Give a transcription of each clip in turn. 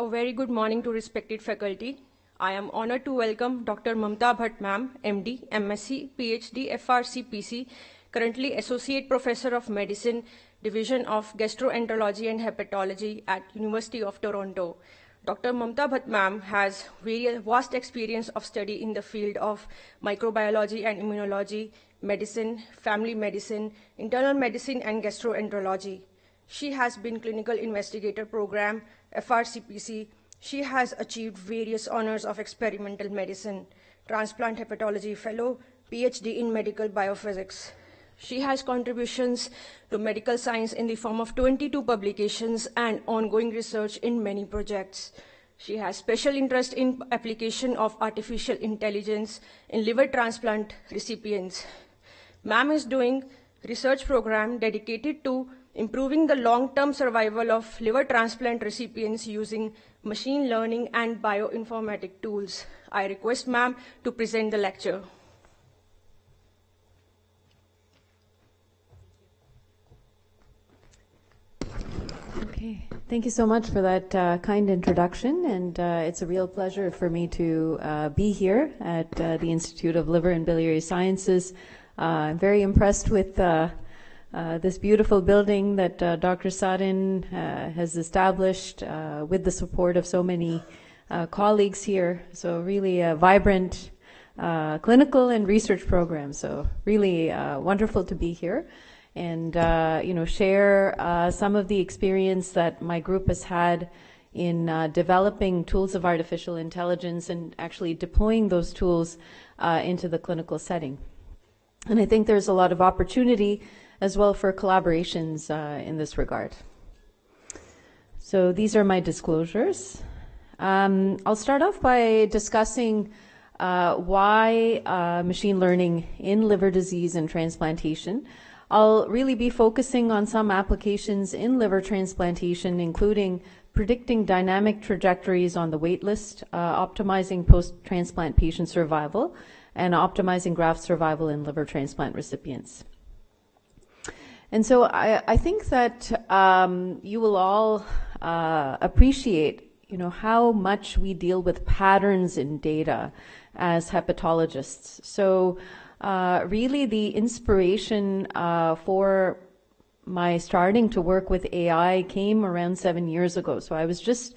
A very good morning to respected faculty. I am honored to welcome Dr. Mamatha Bhat Ma'am, MD, MSc, PhD, FRC, PC, currently Associate Professor of Medicine, Division of Gastroenterology and Hepatology at University of Toronto. Dr. Mamatha Bhat Ma'am has very vast experience of study in the field of microbiology and immunology, medicine, family medicine, internal medicine, and gastroenterology. She has been clinical investigator program, FRCPC. She has achieved various honors of experimental medicine, transplant hepatology fellow, PhD in medical biophysics. She has contributions to medical science in the form of 22 publications and ongoing research in many projects. She has special interest in application of artificial intelligence in liver transplant recipients. Ma'am is doing research program dedicated to improving the long-term survival of liver transplant recipients using machine learning and bioinformatic tools. I request ma'am to present the lecture. Okay, thank you so much for that uh, kind introduction, and uh, it's a real pleasure for me to uh, be here at uh, the Institute of Liver and Biliary Sciences. Uh, I'm very impressed with uh, this beautiful building that Dr. Sarin has established with the support of so many colleagues here. So really a vibrant clinical and research program. So really wonderful to be here and uh, you know share uh, some of the experience that my group has had in uh, developing tools of artificial intelligence and actually deploying those tools uh, into the clinical setting. And I think there's a lot of opportunity as well for collaborations uh, in this regard. So these are my disclosures. Um, I'll start off by discussing uh, why machine learning in liver disease and transplantation I'll really be focusing on some applications in liver transplantation, including predicting dynamic trajectories on the waitlist, uh, optimizing post-transplant patient survival, and optimizing graft survival in liver transplant recipients. And so I, I think that um, you will all uh, appreciate, you know, how much we deal with patterns in data as hepatologists. So uh, really the inspiration uh, for my starting to work with AI came around seven years ago. So I was just,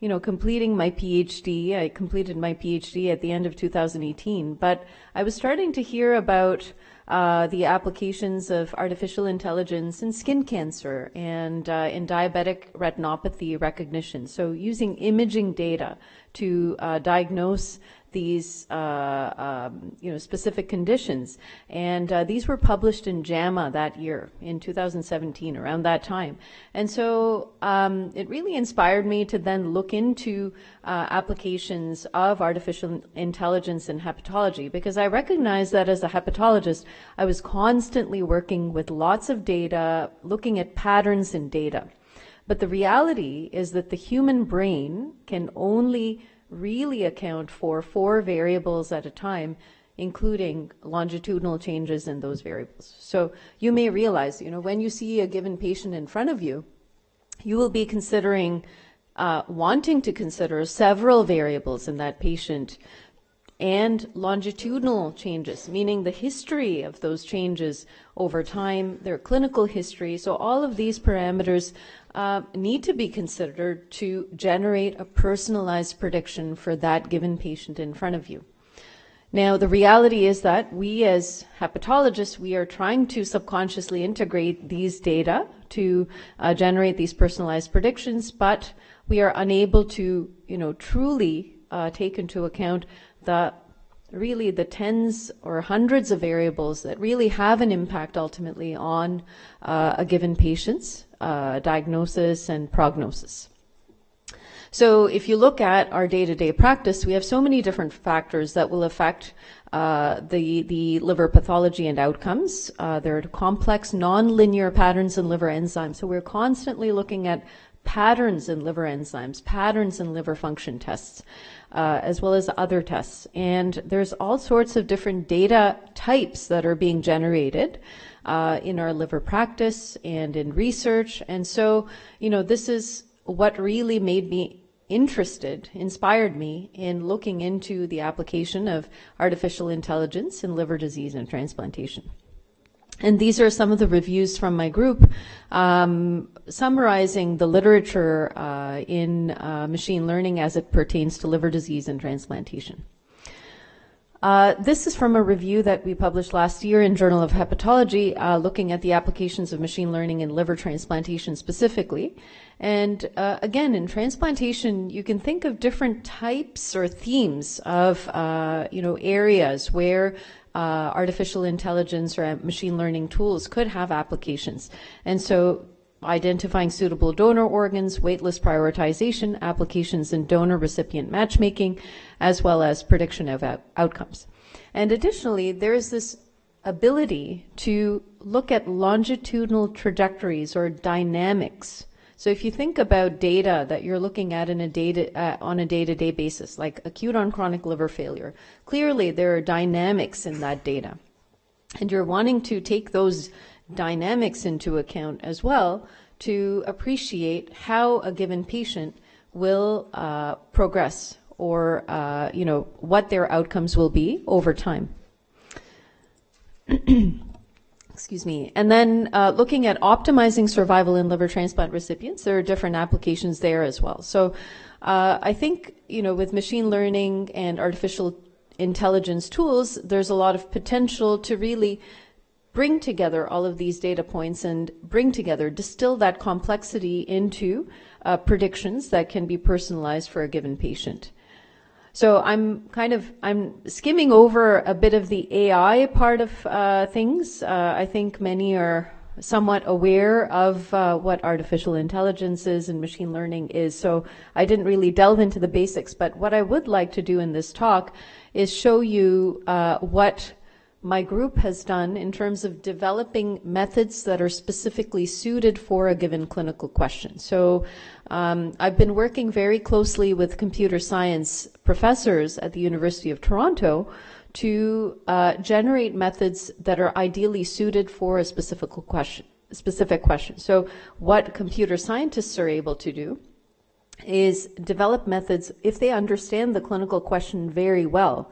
you know, completing my PhD. I completed my PhD at the end of 2018, but I was starting to hear about uh, the applications of artificial intelligence in skin cancer and uh, in diabetic retinopathy recognition. So using imaging data to uh, diagnose these uh, um, you know specific conditions, and uh, these were published in JAMA that year in 2017, around that time. And so um, it really inspired me to then look into uh, applications of artificial intelligence in hepatology because I recognized that as a hepatologist, I was constantly working with lots of data, looking at patterns in data. But the reality is that the human brain can only really account for four variables at a time, including longitudinal changes in those variables. So you may realize, you know, when you see a given patient in front of you, you will be considering, uh, wanting to consider several variables in that patient and longitudinal changes, meaning the history of those changes over time, their clinical history. So all of these parameters uh, need to be considered to generate a personalized prediction for that given patient in front of you. Now, the reality is that we as hepatologists, we are trying to subconsciously integrate these data to uh, generate these personalized predictions, but we are unable to, you know, truly uh, take into account the really the tens or hundreds of variables that really have an impact ultimately on uh, a given patient's uh, diagnosis and prognosis. So if you look at our day-to-day practice, we have so many different factors that will affect uh, the, the liver pathology and outcomes. Uh, there are complex nonlinear patterns in liver enzymes. So we're constantly looking at patterns in liver enzymes, patterns in liver function tests uh, as well as other tests. And there's all sorts of different data types that are being generated uh, in our liver practice and in research. And so, you know, this is what really made me interested, inspired me in looking into the application of artificial intelligence in liver disease and transplantation. And these are some of the reviews from my group um, summarizing the literature uh, in uh, machine learning as it pertains to liver disease and transplantation. Uh, this is from a review that we published last year in Journal of Hepatology, uh, looking at the applications of machine learning in liver transplantation specifically. And uh, again, in transplantation, you can think of different types or themes of uh, you know areas where uh, artificial intelligence or machine learning tools could have applications. And so identifying suitable donor organs, waitlist prioritization, applications in donor recipient matchmaking, as well as prediction of out- outcomes. And additionally, there is this ability to look at longitudinal trajectories or dynamics so if you think about data that you're looking at in a data uh, on a day-to-day basis, like acute on chronic liver failure, clearly there are dynamics in that data, and you're wanting to take those dynamics into account as well to appreciate how a given patient will uh, progress or uh, you know what their outcomes will be over time. excuse me. And then uh, looking at optimizing survival in liver transplant recipients, there are different applications there as well. So uh, I think, you know, with machine learning and artificial intelligence tools, there's a lot of potential to really bring together all of these data points and bring together, distill that complexity into uh, predictions that can be personalized for a given patient. So I'm kind of I'm skimming over a bit of the AI part of uh, things. Uh, I think many are somewhat aware of uh, what artificial intelligence is and machine learning is. So I didn't really delve into the basics. But what I would like to do in this talk is show you uh, what my group has done in terms of developing methods that are specifically suited for a given clinical question. So um, I've been working very closely with computer science professors at the University of Toronto to uh, generate methods that are ideally suited for a specific question. Specific question. So, what computer scientists are able to do is develop methods if they understand the clinical question very well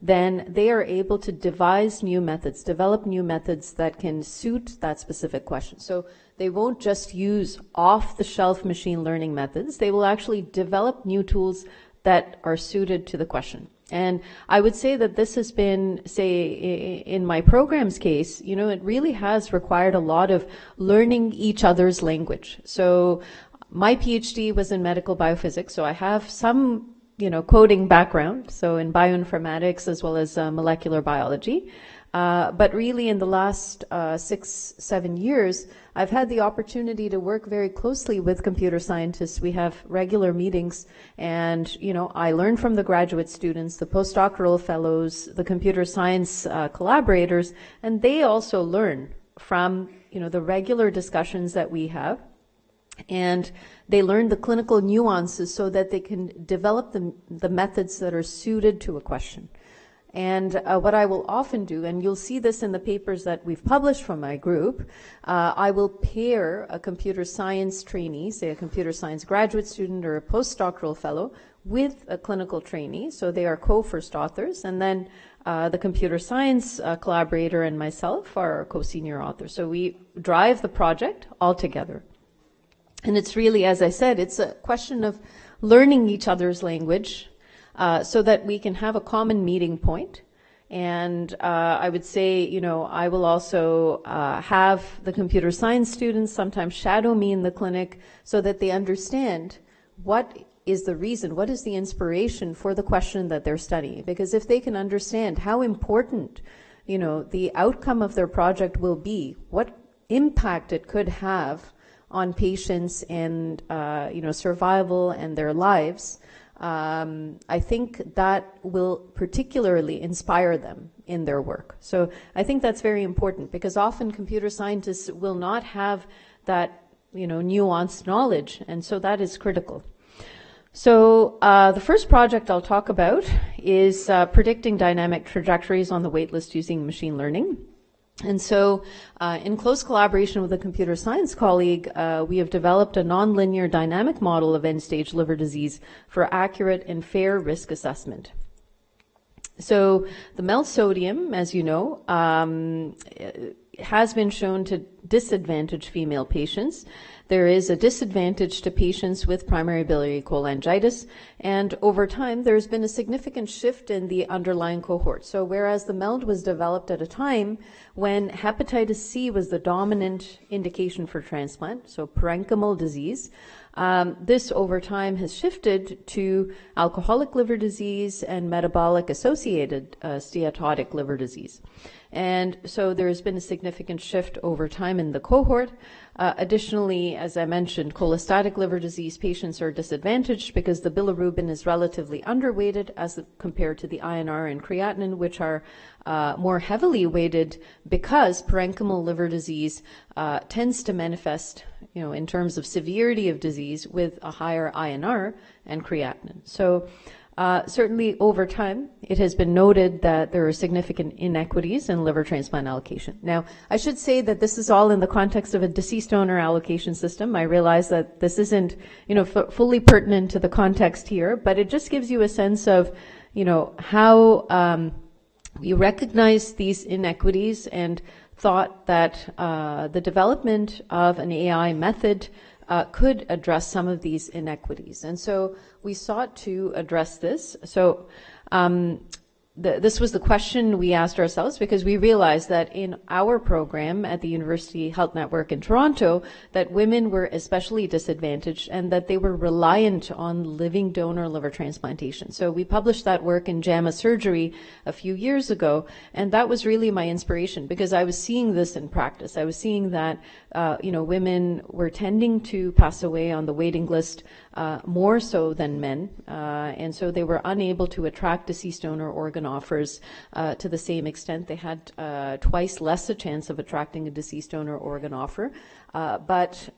then they are able to devise new methods, develop new methods that can suit that specific question. So they won't just use off the shelf machine learning methods, they will actually develop new tools that are suited to the question. And I would say that this has been, say, in my program's case, you know, it really has required a lot of learning each other's language. So my PhD was in medical biophysics, so I have some you know, coding background, so in bioinformatics as well as uh, molecular biology. Uh, but really, in the last uh, six, seven years, I've had the opportunity to work very closely with computer scientists. We have regular meetings, and you know, I learn from the graduate students, the postdoctoral fellows, the computer science uh, collaborators, and they also learn from you know the regular discussions that we have and they learn the clinical nuances so that they can develop the, the methods that are suited to a question. And uh, what I will often do, and you'll see this in the papers that we've published from my group, uh, I will pair a computer science trainee, say a computer science graduate student or a postdoctoral fellow, with a clinical trainee. So they are co-first authors, and then uh, the computer science uh, collaborator and myself are co-senior authors. So we drive the project all together. And it's really, as I said, it's a question of learning each other's language uh, so that we can have a common meeting point. And uh, I would say, you know, I will also uh, have the computer science students sometimes shadow me in the clinic so that they understand what is the reason, what is the inspiration for the question that they're studying. Because if they can understand how important, you know, the outcome of their project will be, what impact it could have on patients and uh, you know survival and their lives, um, I think that will particularly inspire them in their work. So I think that's very important because often computer scientists will not have that you know nuanced knowledge, and so that is critical. So uh, the first project I'll talk about is uh, predicting dynamic trajectories on the waitlist using machine learning. And so, uh, in close collaboration with a computer science colleague, uh, we have developed a nonlinear dynamic model of end stage liver disease for accurate and fair risk assessment. So, the MELD sodium, as you know, um, has been shown to disadvantage female patients. There is a disadvantage to patients with primary biliary cholangitis, and over time, there's been a significant shift in the underlying cohort. So, whereas the MELD was developed at a time when hepatitis C was the dominant indication for transplant, so parenchymal disease, um, this over time has shifted to alcoholic liver disease and metabolic associated uh, steatotic liver disease. And so there has been a significant shift over time in the cohort. Uh, additionally, as I mentioned, cholestatic liver disease patients are disadvantaged because the bilirubin is relatively underweighted as compared to the INR and creatinine, which are uh, more heavily weighted because parenchymal liver disease uh, tends to manifest, you know, in terms of severity of disease with a higher INR and creatinine. So uh, certainly, over time, it has been noted that there are significant inequities in liver transplant allocation. Now, I should say that this is all in the context of a deceased donor allocation system. I realize that this isn't, you know, f- fully pertinent to the context here, but it just gives you a sense of, you know, how um, we recognize these inequities and thought that uh, the development of an AI method uh, could address some of these inequities. And so we sought to address this. So um, the, this was the question we asked ourselves because we realized that in our program at the University Health Network in Toronto, that women were especially disadvantaged and that they were reliant on living donor liver transplantation. So we published that work in JAMA Surgery a few years ago, and that was really my inspiration because I was seeing this in practice. I was seeing that uh, you know women were tending to pass away on the waiting list uh, more so than men, uh, and so they were unable to attract deceased donor organ offers uh, to the same extent. They had uh, twice less a chance of attracting a deceased donor organ offer. But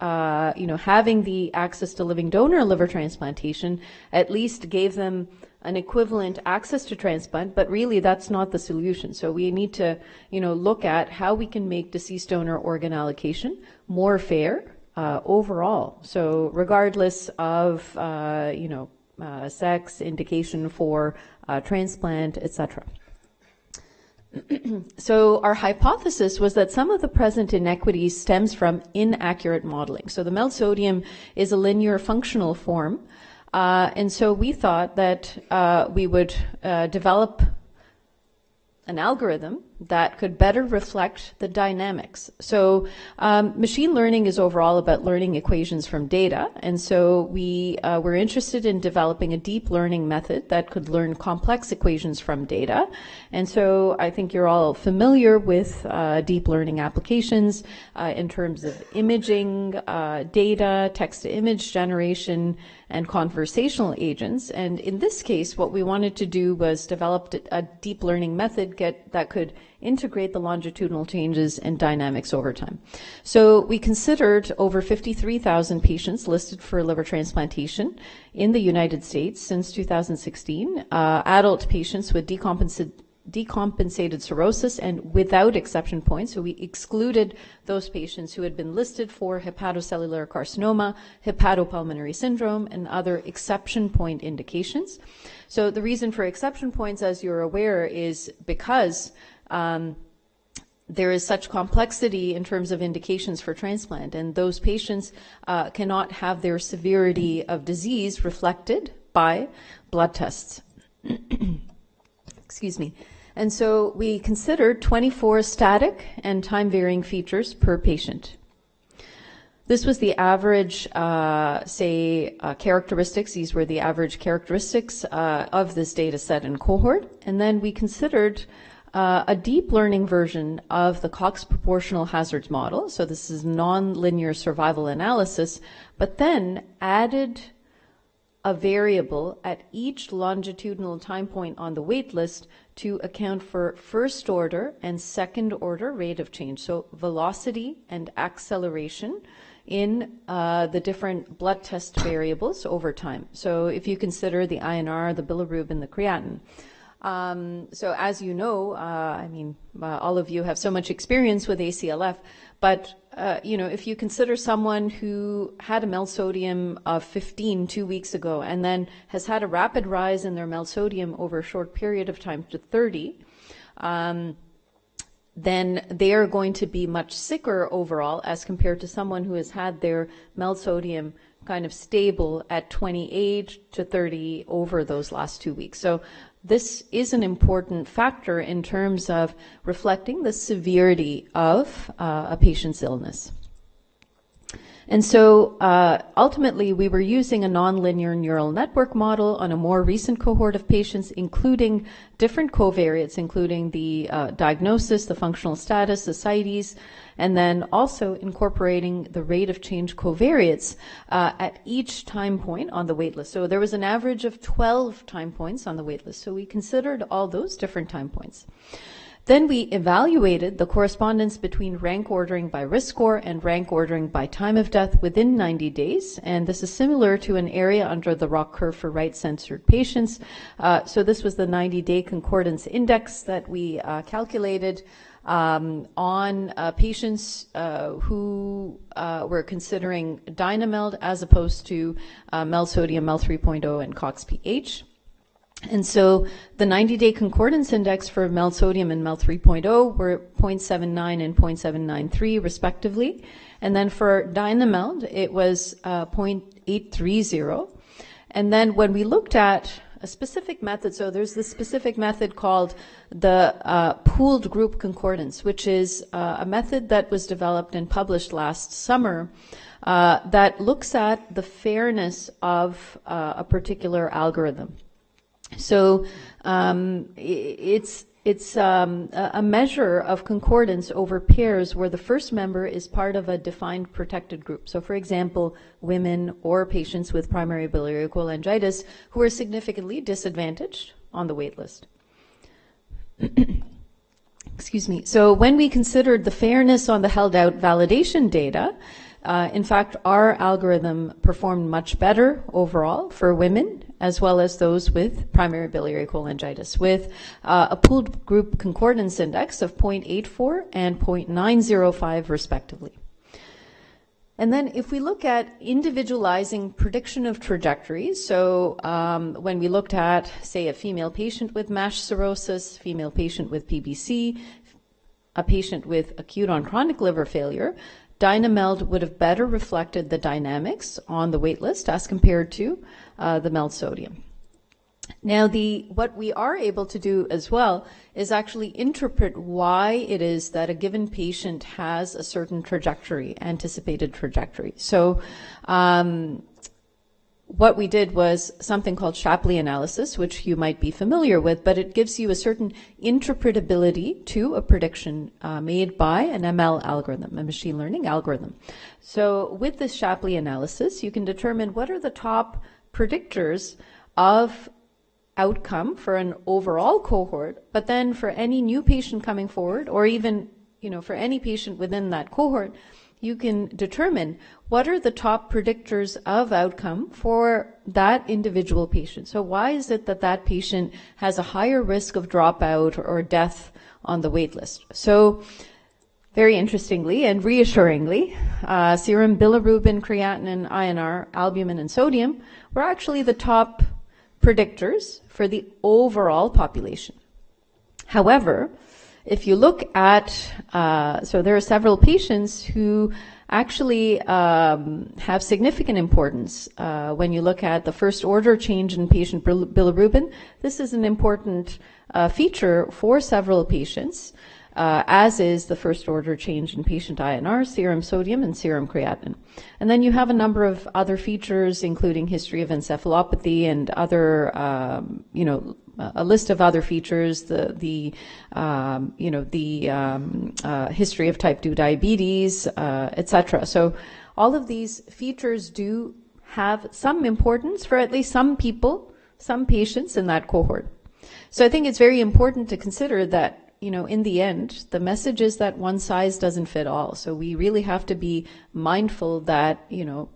you know, having the access to living donor liver transplantation at least gave them an equivalent access to transplant, but really that's not the solution. So we need to, you know, look at how we can make deceased donor organ allocation more fair uh, overall. So regardless of, uh, you know, uh, sex, indication for uh, transplant, etc. so our hypothesis was that some of the present inequities stems from inaccurate modeling. So the MELD sodium is a linear functional form, uh, and so we thought that uh, we would develop an algorithm that could better reflect the dynamics. So, um, machine learning is overall about learning equations from data, and so we uh, were interested in developing a deep learning method that could learn complex equations from data. And so, I think you're all familiar with uh, deep learning applications uh, in terms of imaging, uh, data, text-to-image generation, and conversational agents. And in this case, what we wanted to do was develop a deep learning method get, that could integrate the longitudinal changes and dynamics over time. So we considered over 53,000 patients listed for liver transplantation in the United States since 2016, uh, adult patients with decompensated decompensated cirrhosis and without exception points. So we excluded those patients who had been listed for hepatocellular carcinoma, hepatopulmonary syndrome, and other exception point indications. So the reason for exception points, as you're aware, is because um, there is such complexity in terms of indications for transplant, and those patients uh, cannot have their severity of disease reflected by blood tests. Excuse me. And so we considered 24 static and time varying features per patient. This was the average, uh, say, uh, characteristics. These were the average characteristics uh, of this data set and cohort. And then we considered uh, a deep learning version of the Cox proportional hazards model. So this is nonlinear survival analysis, but then added a variable at each longitudinal time point on the wait list to account for first order and second order rate of change. So velocity and acceleration in uh, the different blood test variables over time. So if you consider the INR, the bilirubin, the creatinine. Um, so as you know, uh, I mean, uh, all of you have so much experience with ACLF, but uh, you know, if you consider someone who had a MELD sodium of 15 two weeks ago and then has had a rapid rise in their MELD sodium over a short period of time to 30, um, then they are going to be much sicker overall as compared to someone who has had their MELD sodium kind of stable at 28 to 30 over those last two weeks. So this is an important factor in terms of reflecting the severity of uh, a patient's illness. And so uh, ultimately, we were using a nonlinear neural network model on a more recent cohort of patients, including different covariates, including the uh, diagnosis, the functional status, the ascites, and then also incorporating the rate of change covariates uh, at each time point on the waitlist. So there was an average of 12 time points on the waitlist. So we considered all those different time points. Then we evaluated the correspondence between rank ordering by risk score and rank ordering by time of death within 90 days. And this is similar to an area under the ROC curve for right-censored patients. Uh, so this was the 90-day concordance index that we uh, calculated um, on uh, patients uh, who uh, were considering Dynameld as opposed to uh, MELD sodium, MELD 3.0, and COX PH. And so the 90-day concordance index for MELD sodium and MELD 3.0 were 0.79 and 0.793 respectively. And then for Dynameld, it was uh, 0.830. And then when we looked at a specific method, so there's this specific method called the uh, pooled group concordance, which is uh, a method that was developed and published last summer uh, that looks at the fairness of uh, a particular algorithm. So um, it's it's um, a measure of concordance over pairs where the first member is part of a defined protected group. So, for example, women or patients with primary biliary cholangitis who are significantly disadvantaged on the wait list. Excuse me. So, when we considered the fairness on the held out validation data, uh, in fact, our algorithm performed much better overall for women as well as those with primary biliary cholangitis with uh, a pooled group concordance index of 0.84 and 0.905 respectively. And then if we look at individualizing prediction of trajectories, so um, when we looked at, say, a female patient with MASH cirrhosis, female patient with PBC, a patient with acute on chronic liver failure, Dynameld would have better reflected the dynamics on the waitlist as compared to uh, the MELD sodium. Now, the what we are able to do as well is actually interpret why it is that a given patient has a certain trajectory, anticipated trajectory. So, um, what we did was something called Shapley analysis, which you might be familiar with, but it gives you a certain interpretability to a prediction uh, made by an ML algorithm, a machine learning algorithm. So with this Shapley analysis, you can determine what are the top predictors of outcome for an overall cohort, but then for any new patient coming forward, or even, you know, for any patient within that cohort, you can determine what are the top predictors of outcome for that individual patient. So why is it that that patient has a higher risk of dropout or death on the wait list? So very interestingly and reassuringly, uh, serum bilirubin, creatinine, INR, albumin, and sodium were actually the top predictors for the overall population. However, if you look at, uh, so there are several patients who actually um, have significant importance uh, when you look at the first order change in patient bilirubin. This is an important uh, feature for several patients. Uh, as is the first order change in patient INR, serum sodium, and serum creatinine. And then you have a number of other features, including history of encephalopathy and other, um, you know, a list of other features, the the um, you know the um, uh, history of type 2 diabetes, uh, etc. So all of these features do have some importance for at least some people, some patients in that cohort. So I think it's very important to consider that you know in the end the message is that one size doesn't fit all. So we really have to be mindful that you know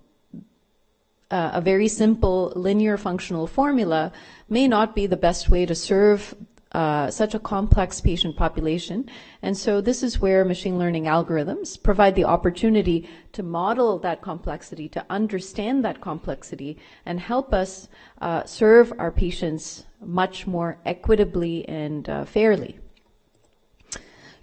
uh, a very simple linear functional formula may not be the best way to serve uh, such a complex patient population. And so this is where machine learning algorithms provide the opportunity to model that complexity, to understand that complexity, and help us uh, serve our patients much more equitably and uh, fairly.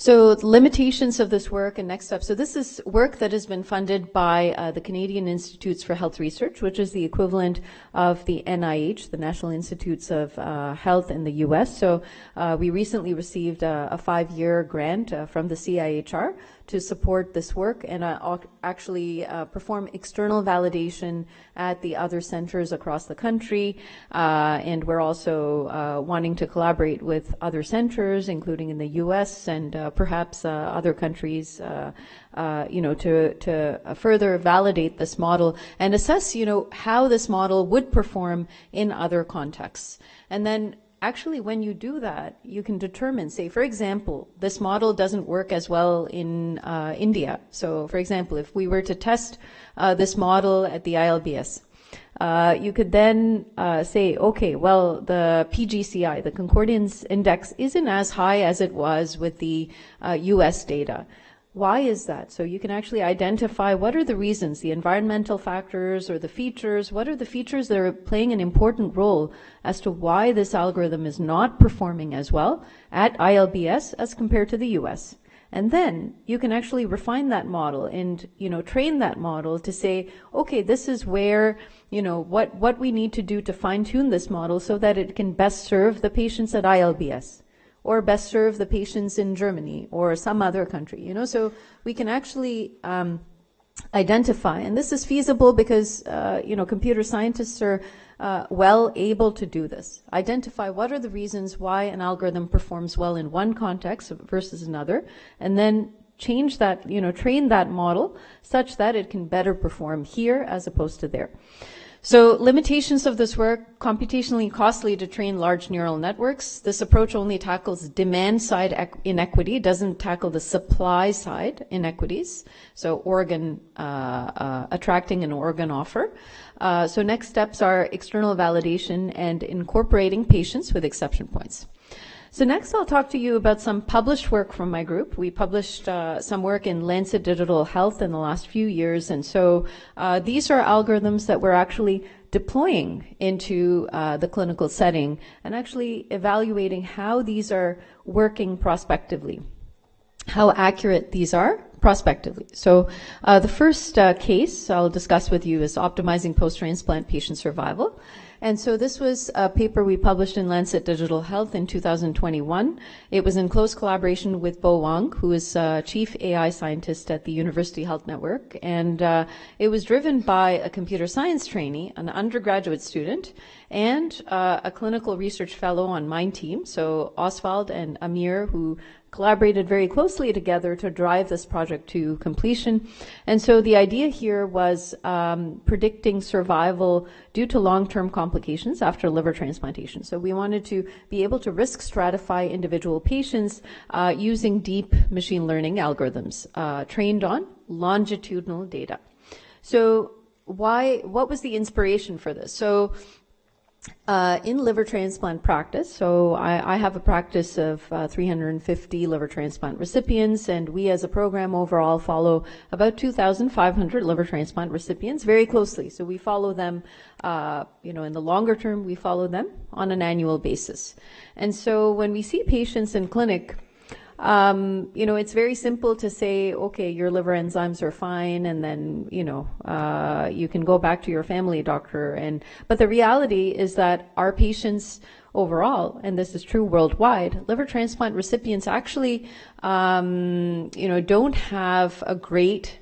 So limitations of this work and next step. So this is work that has been funded by uh, the Canadian Institutes for Health Research, which is the equivalent of the NIH, the National Institutes of uh, Health in the U.S. So uh, we recently received a, a five-year grant uh, from the CIHR to support this work and uh, actually uh, perform external validation at the other centers across the country. Uh, and we're also uh, wanting to collaborate with other centers, including in the U.S. and uh, perhaps other countries, you know, to to further validate this model and assess, you know, how this model would perform in other contexts. And then actually when you do that, you can determine, say, for example, this model doesn't work as well in uh, India. So, for example, if we were to test uh, this model at the ILBS, uh, you could then uh, say, okay, well, the PGCI, the concordance index, isn't as high as it was with the US uh, data. Why is that? So you can actually identify what are the reasons, the environmental factors or the features, what are the features that are playing an important role as to why this algorithm is not performing as well at ILBS as compared to the US. And then you can actually refine that model and, you know, train that model to say, okay, this is where, you know, what, what we need to do to fine tune this model so that it can best serve the patients at ILBS or best serve the patients in Germany or some other country, you know, so we can actually um, identify, and this is feasible because, uh, you know, computer scientists are uh, well able to do this. Identify what are the reasons why an algorithm performs well in one context versus another, and then change that, you know, train that model such that it can better perform here as opposed to there. So limitations of this work, computationally costly to train large neural networks. This approach only tackles demand side inequity, doesn't tackle the supply side inequities. So organ, uh, uh, attracting an organ offer. Uh, so next steps are external validation and incorporating patients with exception points. So next I'll talk to you about some published work from my group. We published uh, some work in Lancet Digital Health in the last few years. And so uh, these are algorithms that we're actually deploying into uh, the clinical setting and actually evaluating how these are working prospectively, how accurate these are prospectively. So uh, the first uh, case I'll discuss with you is optimizing post-transplant patient survival. And so this was a paper we published in Lancet Digital Health in 2021. It was in close collaboration with Bo Wang, who is uh, chief AI scientist at the University Health Network. And uh, it was driven by a computer science trainee, an undergraduate student, and uh, a clinical research fellow on my team. So Oswald and Amir, who collaborated very closely together to drive this project to completion. And so the idea here was um, predicting survival due to long-term complications after liver transplantation. So we wanted to be able to risk stratify individual patients uh, using deep machine learning algorithms uh, trained on longitudinal data. So why, what was the inspiration for this? So uh, in liver transplant practice, so I, I have a practice of uh, 350 liver transplant recipients, and we as a program overall follow about 2,500 liver transplant recipients very closely. So we follow them, uh, you know, in the longer term, we follow them on an annual basis. And so when we see patients in clinic, um, you know, it's very simple to say, okay, your liver enzymes are fine, and then you know, uh, you can go back to your family doctor. And but the reality is that our patients overall, and this is true worldwide, liver transplant recipients actually, um, you know, don't have a great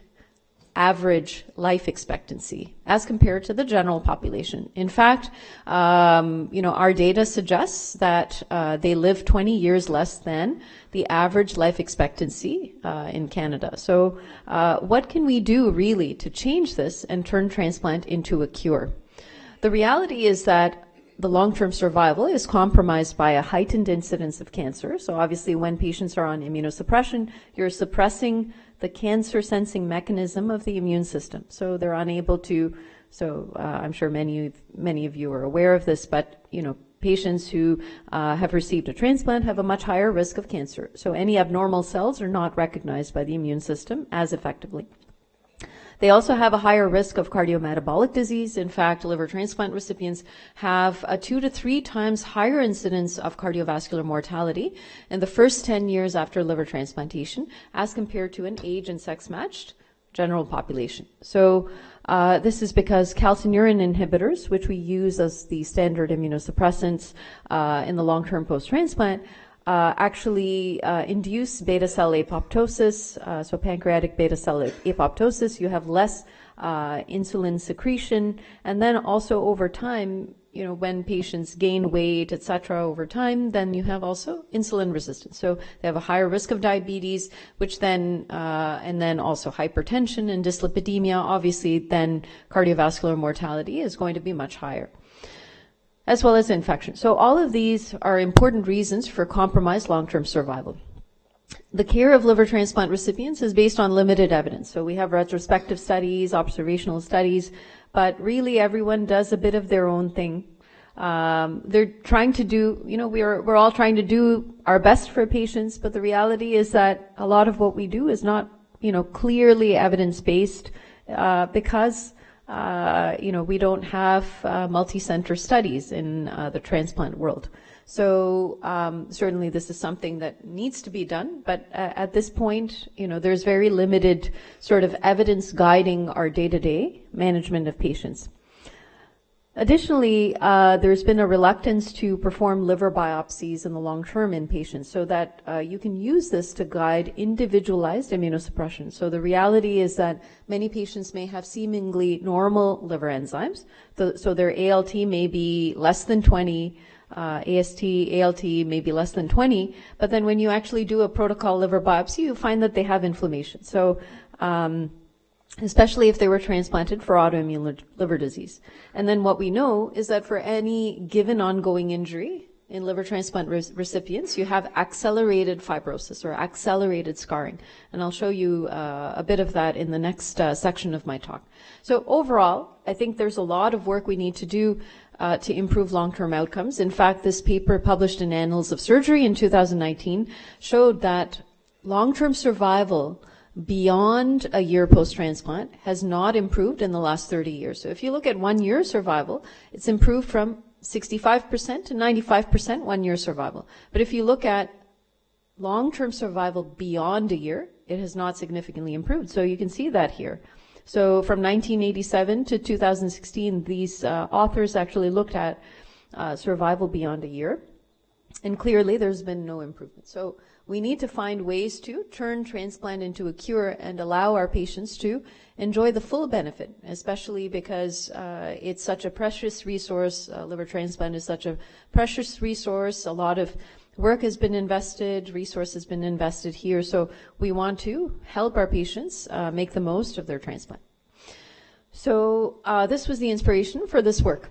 average life expectancy as compared to the general population. In fact, um, you know, our data suggests that uh, they live 20 years less than the average life expectancy uh, in Canada. So, uh, what can we do really to change this and turn transplant into a cure? The reality is that the long-term survival is compromised by a heightened incidence of cancer. So obviously when patients are on immunosuppression, you're suppressing the cancer sensing mechanism of the immune system. So they're unable to, so uh, I'm sure many, many of you are aware of this, but, you know, patients who uh, have received a transplant have a much higher risk of cancer. So any abnormal cells are not recognized by the immune system as effectively. They also have a higher risk of cardiometabolic disease. In fact, liver transplant recipients have a two to three times higher incidence of cardiovascular mortality in the first 10 years after liver transplantation as compared to an age and sex matched general population. So uh, this is because calcineurin inhibitors, which we use as the standard immunosuppressants uh, in the long-term post-transplant, actually uh, induce beta cell apoptosis. Uh, so pancreatic beta cell apoptosis, you have less uh, insulin secretion, and then also over time, you know, when patients gain weight, etc., over time, then you have also insulin resistance. So they have a higher risk of diabetes, which then, uh, and then also hypertension and dyslipidemia. Obviously, then cardiovascular mortality is going to be much higher as well as infection. So all of these are important reasons for compromised long-term survival. The care of liver transplant recipients is based on limited evidence. So we have retrospective studies, observational studies, but really everyone does a bit of their own thing. Um, they're trying to do, you know, we're, we're all trying to do our best for patients, but the reality is that a lot of what we do is not, you know, clearly evidence-based, uh, because uh, you know, we don't have uh, multi-center studies in uh, the transplant world. So um, certainly this is something that needs to be done, but uh, at this point, you know, there's very limited sort of evidence guiding our day-to-day management of patients. Additionally, uh, there's been a reluctance to perform liver biopsies in the long term in patients so that uh, you can use this to guide individualized immunosuppression. So the reality is that many patients may have seemingly normal liver enzymes. So their ALT may be less than 20, uh, AST, ALT may be less than 20, but then when you actually do a protocol liver biopsy, you find that they have inflammation. So, um, especially if they were transplanted for autoimmune liver disease. And then what we know is that for any given ongoing injury in liver transplant re- recipients, you have accelerated fibrosis or accelerated scarring. And I'll show you uh, a bit of that in the next uh, section of my talk. So overall, I think there's a lot of work we need to do uh, to improve long-term outcomes. In fact, this paper published in Annals of Surgery in 2019 showed that long-term survival beyond a year post-transplant has not improved in the last 30 years. So if you look at one year survival, it's improved from 65% to 95% one year survival. But if you look at long-term survival beyond a year, it has not significantly improved. So you can see that here. So from 1987 to 2016, these uh, authors actually looked at uh, survival beyond a year. And clearly there's been no improvement. So we need to find ways to turn transplant into a cure and allow our patients to enjoy the full benefit, especially because uh, it's such a precious resource. Uh, liver transplant is such a precious resource. A lot of work has been invested, resource has been invested here. So we want to help our patients uh, make the most of their transplant. So uh, this was the inspiration for this work.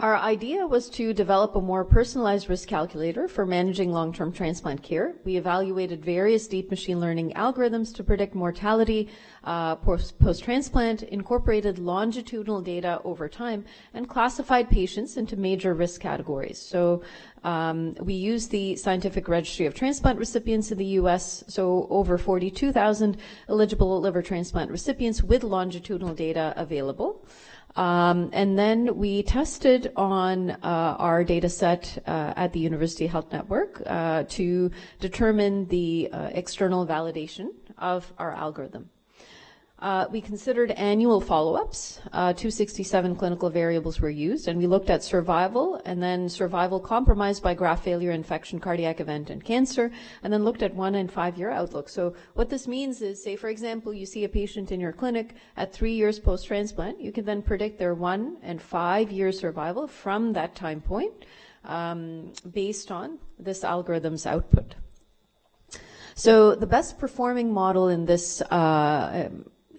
Our idea was to develop a more personalized risk calculator for managing long-term transplant care. We evaluated various deep machine learning algorithms to predict mortality uh, post-transplant, incorporated longitudinal data over time, and classified patients into major risk categories. So um, we used the Scientific Registry of Transplant Recipients in the U.S., so over 42,000 eligible liver transplant recipients with longitudinal data available. Um, and then we tested on uh, our data set uh, at the University Health Network uh, to determine the external validation of our algorithm. Uh, we considered annual follow-ups. Uh, 267 clinical variables were used, and we looked at survival, and then survival compromised by graft failure, infection, cardiac event, and cancer, and then looked at one and five-year outlook. So what this means is, say, for example, you see a patient in your clinic at three years post-transplant, you can then predict their one and five-year survival from that time point um, based on this algorithm's output. So the best performing model in this uh,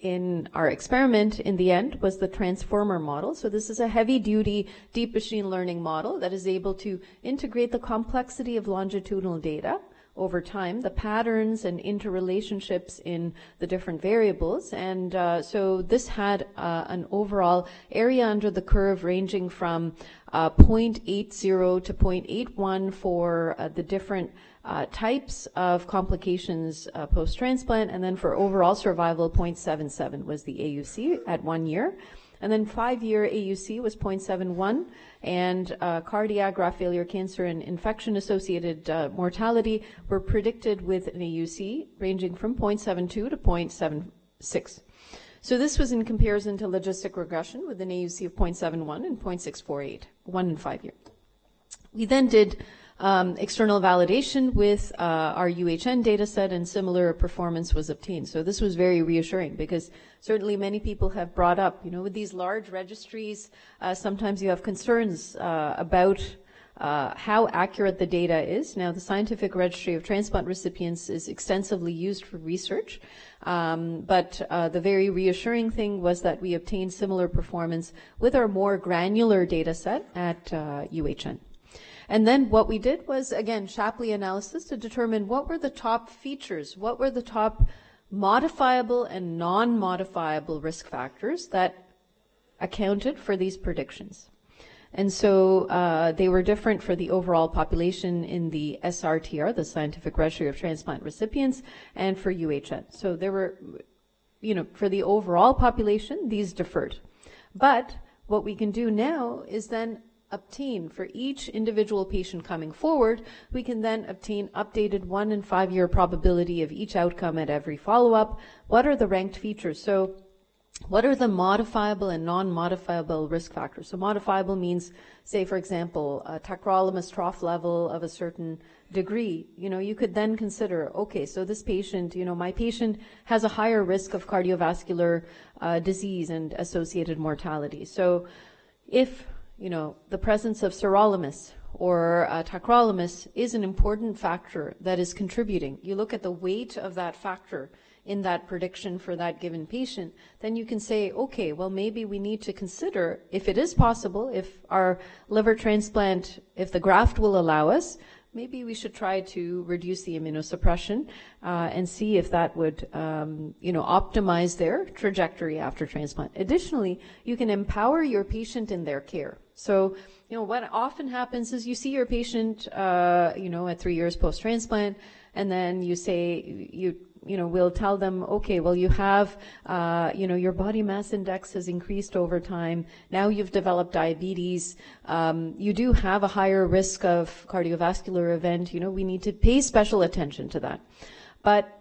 in our experiment in the end was the transformer model. So this is a heavy duty deep machine learning model that is able to integrate the complexity of longitudinal data over time, the patterns and interrelationships in the different variables. And uh, so this had uh, an overall area under the curve ranging from uh, 0.80 to 0.81 for uh, the different uh, types of complications uh, post-transplant, and then for overall survival, 0.77 was the AUC at one year. And then five-year AUC was 0.71, and uh, cardiac, graft failure, cancer, and infection-associated uh, mortality were predicted with an AUC ranging from 0.72 to 0.76. So this was in comparison to logistic regression with an AUC of 0.71 and 0.648, one in five years. We then did um, external validation with uh, our UHN data set and similar performance was obtained. So this was very reassuring because certainly many people have brought up, you know, with these large registries, uh, sometimes you have concerns uh, about uh, how accurate the data is. Now, the Scientific Registry of Transplant Recipients is extensively used for research, um, but uh, the very reassuring thing was that we obtained similar performance with our more granular data set at UHN. And then what we did was, again, Shapley analysis to determine what were the top features, what were the top modifiable and non-modifiable risk factors that accounted for these predictions. And so uh, they were different for the overall population in the SRTR, the Scientific Registry of Transplant Recipients, and for UHN. So there were, you know, for the overall population, these differed. But what we can do now is then obtain for each individual patient coming forward, we can then obtain updated one and five year probability of each outcome at every follow up. What are the ranked features? So what are the modifiable and non-modifiable risk factors? So modifiable means, say, for example, a tacrolimus trough level of a certain degree. You know, you could then consider, okay, so this patient, you know, my patient has a higher risk of cardiovascular uh, disease and associated mortality. So if you know, the presence of sirolimus or uh, tacrolimus is an important factor that is contributing. You look at the weight of that factor in that prediction for that given patient, then you can say, okay, well, maybe we need to consider if it is possible, if our liver transplant, if the graft will allow us, maybe we should try to reduce the immunosuppression uh, and see if that would, um, you know, optimize their trajectory after transplant. Additionally, you can empower your patient in their care. So, you know, what often happens is you see your patient, uh, you know, at three years post transplant, and then you say you you know, we'll tell them, okay, well, you have, uh, you know, your body mass index has increased over time. Now you've developed diabetes. Um, you do have a higher risk of cardiovascular event. You know, we need to pay special attention to that. But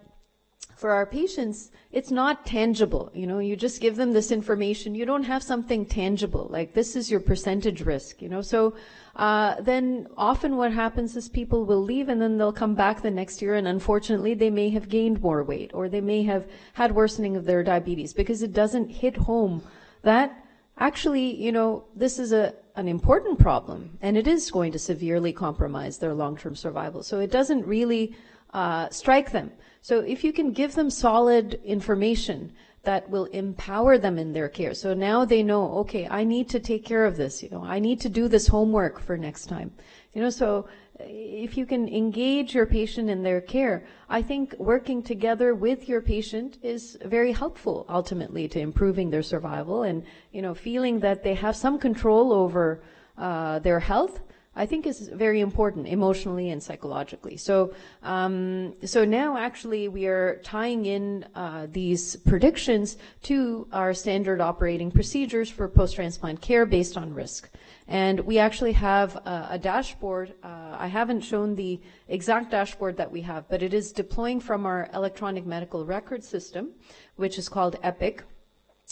for our patients, it's not tangible. You know, you just give them this information. You don't have something tangible, like this is your percentage risk, you know. So uh, then often what happens is people will leave and then they'll come back the next year and unfortunately they may have gained more weight or they may have had worsening of their diabetes because it doesn't hit home that actually, you know, this is a, an important problem and it is going to severely compromise their long-term survival. So it doesn't really uh, strike them. So if you can give them solid information that will empower them in their care. So now they know, okay, I need to take care of this, you know, I need to do this homework for next time. You know, so if you can engage your patient in their care, I think working together with your patient is very helpful ultimately to improving their survival and, you know, feeling that they have some control over uh, their health I think is very important emotionally and psychologically. So, um, so now actually we are tying in uh, these predictions to our standard operating procedures for post-transplant care based on risk. And we actually have a, a dashboard. Uh, I haven't shown the exact dashboard that we have, but it is deploying from our electronic medical record system, which is called EPIC.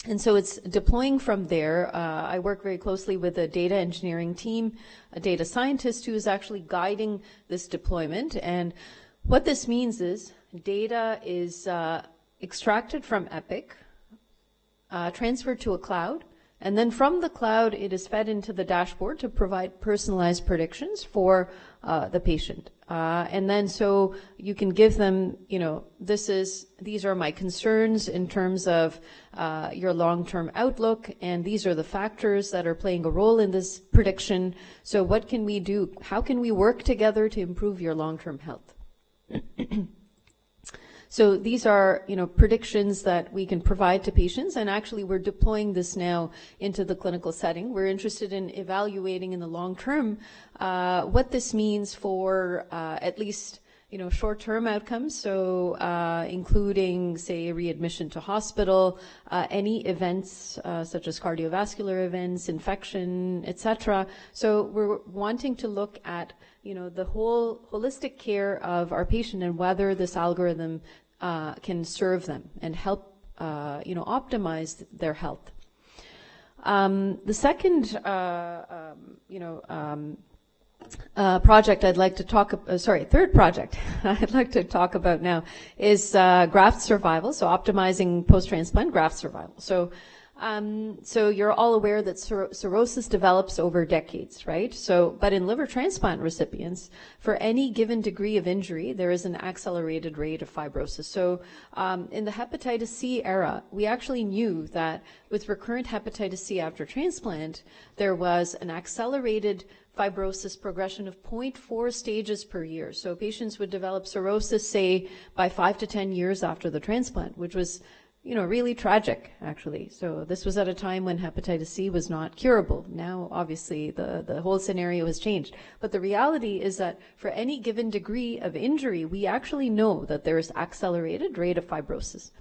And so it's deploying from there. Uh, I work very closely with a data engineering team, a data scientist who is actually guiding this deployment. And what this means is data is uh, extracted from Epic, uh, transferred to a cloud, and then from the cloud, it is fed into the dashboard to provide personalized predictions for uh, the patient. Uh, and then so you can give them, you know, this is, these are my concerns in terms of uh, your long-term outlook, and these are the factors that are playing a role in this prediction. So what can we do? How can we work together to improve your long-term health? So these are, you know, predictions that we can provide to patients, and actually we're deploying this now into the clinical setting. We're interested in evaluating in the long term uh, what this means for uh, at least you know, short-term outcomes, so uh, including, say, readmission to hospital, uh, any events uh, such as cardiovascular events, infection, etc. So we're wanting to look at, you know, the whole holistic care of our patient and whether this algorithm uh, can serve them and help, uh, you know, optimize their health. Um, the second, uh, um, you know, um, uh, project I'd like to talk, uh, sorry, third project I'd like to talk about now is uh, graft survival, so optimizing post-transplant graft survival. So, um, so you're all aware that cir- cirrhosis develops over decades, right? So, but in liver transplant recipients, for any given degree of injury, there is an accelerated rate of fibrosis. So, um, in the hepatitis C era, we actually knew that with recurrent hepatitis C after transplant, there was an accelerated fibrosis progression of 0.4 stages per year. So patients would develop cirrhosis, say, by five to 10 years after the transplant, which was, you know, really tragic, actually. So this was at a time when hepatitis C was not curable. Now, obviously, the, the whole scenario has changed. But the reality is that for any given degree of injury, we actually know that there is accelerated rate of fibrosis.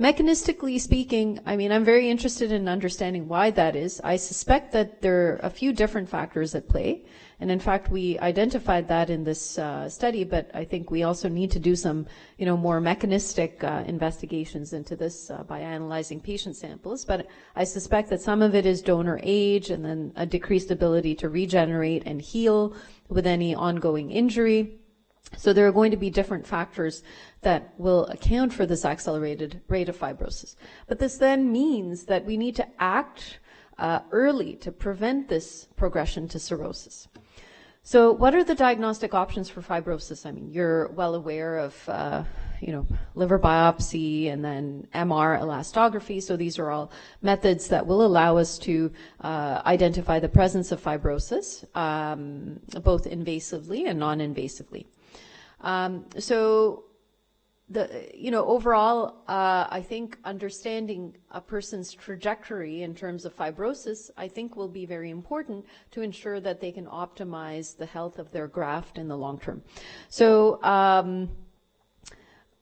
Mechanistically speaking, I mean, I'm very interested in understanding why that is. I suspect that there are a few different factors at play. And in fact, we identified that in this uh, study, but I think we also need to do some, you know, more mechanistic uh, investigations into this uh, by analyzing patient samples. But I suspect that some of it is donor age and then a decreased ability to regenerate and heal with any ongoing injury. So there are going to be different factors that will account for this accelerated rate of fibrosis. But this then means that we need to act uh, early to prevent this progression to cirrhosis. So what are the diagnostic options for fibrosis? I mean, you're well aware of, uh, you know, liver biopsy and then MR elastography. So these are all methods that will allow us to uh, identify the presence of fibrosis, um, both invasively and non-invasively. Um, so the you know overall uh, i think understanding a person's trajectory in terms of fibrosis i think will be very important to ensure that they can optimize the health of their graft in the long term. So um,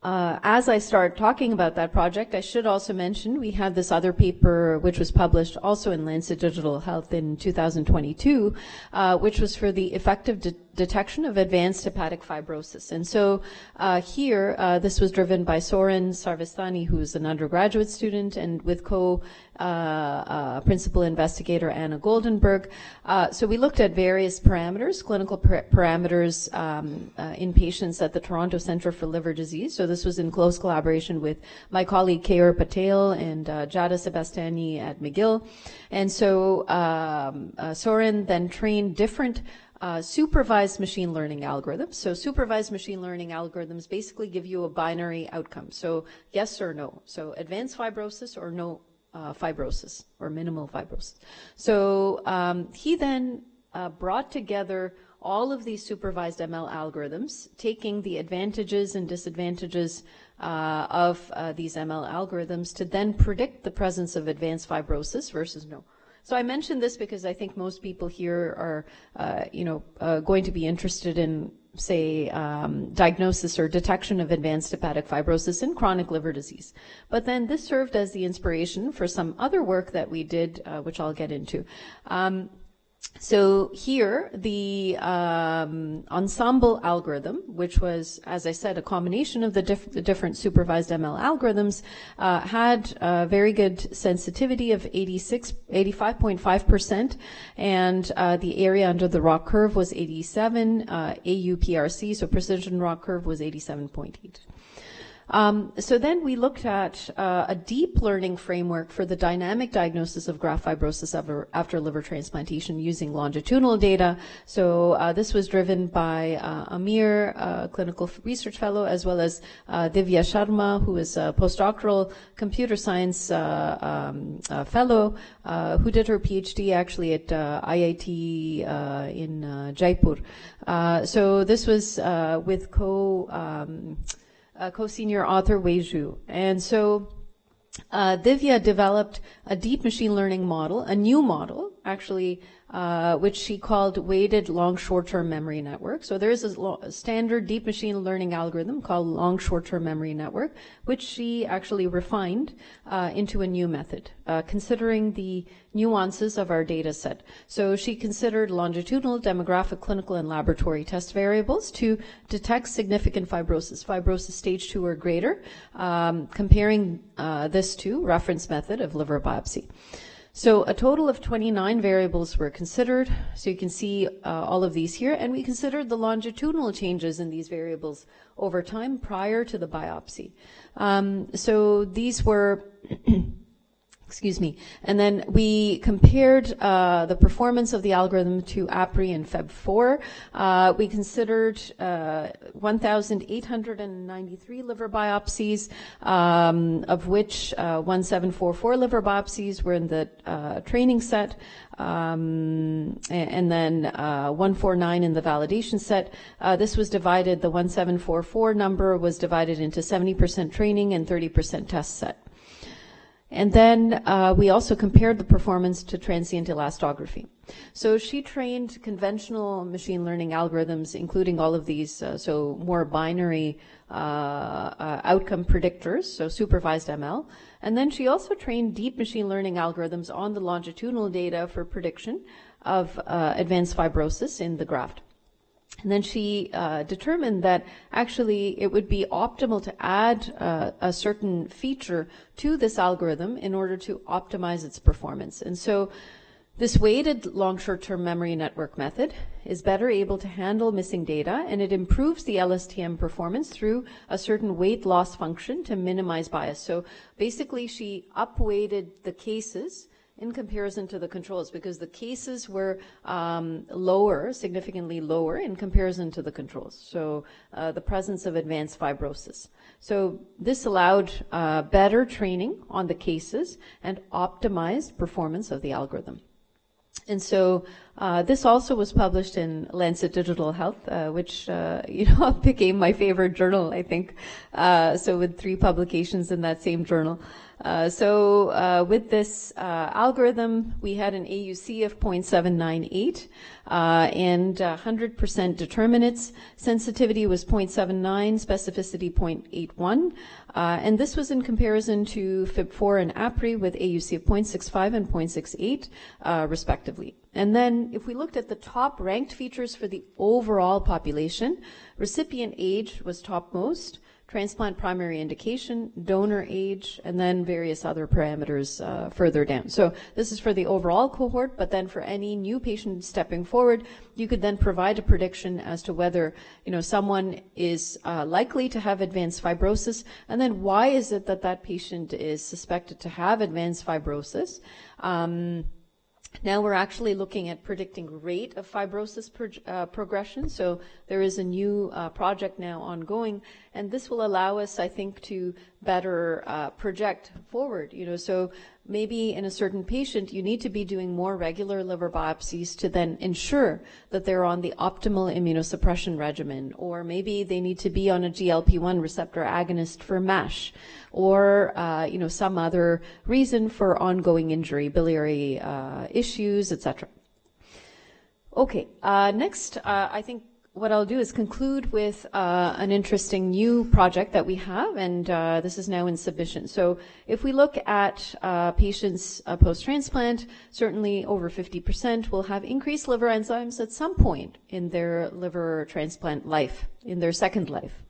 uh, as I start talking about that project, I should also mention we had this other paper which was published also in Lancet Digital Health in 2022, uh, which was for the effective de- detection of advanced hepatic fibrosis. And so uh, here, uh, this was driven by Soren Sarvastani, who's an undergraduate student, and with co uh, uh, principal investigator Anna Goldenberg. Uh, so we looked at various parameters, clinical par- parameters um, in patients at the Toronto Centre for Liver Disease. So this was in close collaboration with my colleague Keyur Patel and Giada Sebastiani at McGill. And so um, Soren then trained different uh, supervised machine learning algorithms. So supervised machine learning algorithms basically give you a binary outcome. So yes or no. So advanced fibrosis or no uh, fibrosis or minimal fibrosis. So um, he then uh, brought together all of these supervised ML algorithms, taking the advantages and disadvantages uh, of uh, these ML algorithms to then predict the presence of advanced fibrosis versus no. So I mention this because I think most people here are, uh, you know, uh, going to be interested in, say, um, diagnosis or detection of advanced hepatic fibrosis and chronic liver disease. But then this served as the inspiration for some other work that we did, uh, which I'll get into. Um, so here, the um, ensemble algorithm, which was, as I said, a combination of the, diff- the different supervised ML algorithms, uh, had a very good sensitivity of 86, 85.5%, and uh, the area under the ROC curve was 87, uh, AUPRC, so precision ROC curve was 87.8. Um, so then we looked at uh, a deep learning framework for the dynamic diagnosis of graft fibrosis after, after liver transplantation using longitudinal data. So uh, this was driven by uh, Amir, a clinical research fellow, as well as uh, Divya Sharma, who is a postdoctoral computer science uh, um, uh, fellow, who did her PhD actually at IIT in Jaipur. so this was with co um, uh, co-senior author Wei Xu. And so uh, Divya developed a deep machine learning model, a new model, actually, uh, which she called weighted long short-term memory network. So there is a, lo- standard deep machine learning algorithm called long short-term memory network, which she actually refined uh, into a new method, uh, considering the nuances of our data set. So she considered longitudinal, demographic, clinical, and laboratory test variables to detect significant fibrosis, fibrosis stage two or greater, um, comparing uh, this to reference method of liver biopsy. So a total of 29 variables were considered. So you can see uh, all of these here. And we considered the longitudinal changes in these variables over time prior to the biopsy. Um, so these were excuse me. And then we compared uh, the performance of the algorithm to APRI and FIB4. Uh, we considered uh, 1,893 liver biopsies, um, of which uh, 1744 liver biopsies were in the uh, training set. Um, and then uh, 149 in the validation set. This was divided, the 1744 number was divided into 70% training and 30% test set. And then uh, we also compared the performance to transient elastography. So she trained conventional machine learning algorithms, including all of these, uh, so more binary uh, uh outcome predictors, so supervised ML. And then she also trained deep machine learning algorithms on the longitudinal data for prediction of uh, advanced fibrosis in the graft. And then she uh, determined that actually it would be optimal to add uh, a certain feature to this algorithm in order to optimize its performance. And so this weighted long short-term memory network method is better able to handle missing data and it improves the LSTM performance through a certain weight loss function to minimize bias. So basically she upweighted the cases in comparison to the controls because the cases were um, lower, significantly lower in comparison to the controls. So uh, the presence of advanced fibrosis. So this allowed uh, better training on the cases and optimized performance of the algorithm. And so uh, this also was published in Lancet Digital Health, uh, which uh, you know became my favorite journal, I think. Uh, so with three publications in that same journal. Uh, so uh, with this uh, algorithm, we had an AUC of 0.798 uh, and 100% determinants. Sensitivity was 0.79, specificity 0.81. Uh, and this was in comparison to FIB4 and APRI with AUC of 0.65 and 0.68, respectively. And then if we looked at the top ranked features for the overall population, recipient age was topmost transplant primary indication, donor age, and then various other parameters uh, further down. So this is for the overall cohort, but then for any new patient stepping forward, you could then provide a prediction as to whether you know someone is uh, likely to have advanced fibrosis, and then why is it that that patient is suspected to have advanced fibrosis. Um, now we're actually looking at predicting rate of fibrosis pro- uh, progression. So there is a new uh, project now ongoing, and this will allow us, I think, to better uh, project forward. You know, so maybe in a certain patient, you need to be doing more regular liver biopsies to then ensure that they're on the optimal immunosuppression regimen, or maybe they need to be on a GLP-1 receptor agonist for MASH, or uh, you know some other reason for ongoing injury, biliary uh, issues, etc. Okay, uh, next, uh, I think what I'll do is conclude with uh, an interesting new project that we have, and uh, this is now in submission. So if we look at uh, patients uh, post-transplant, certainly over 50% will have increased liver enzymes at some point in their liver transplant life, in their second life.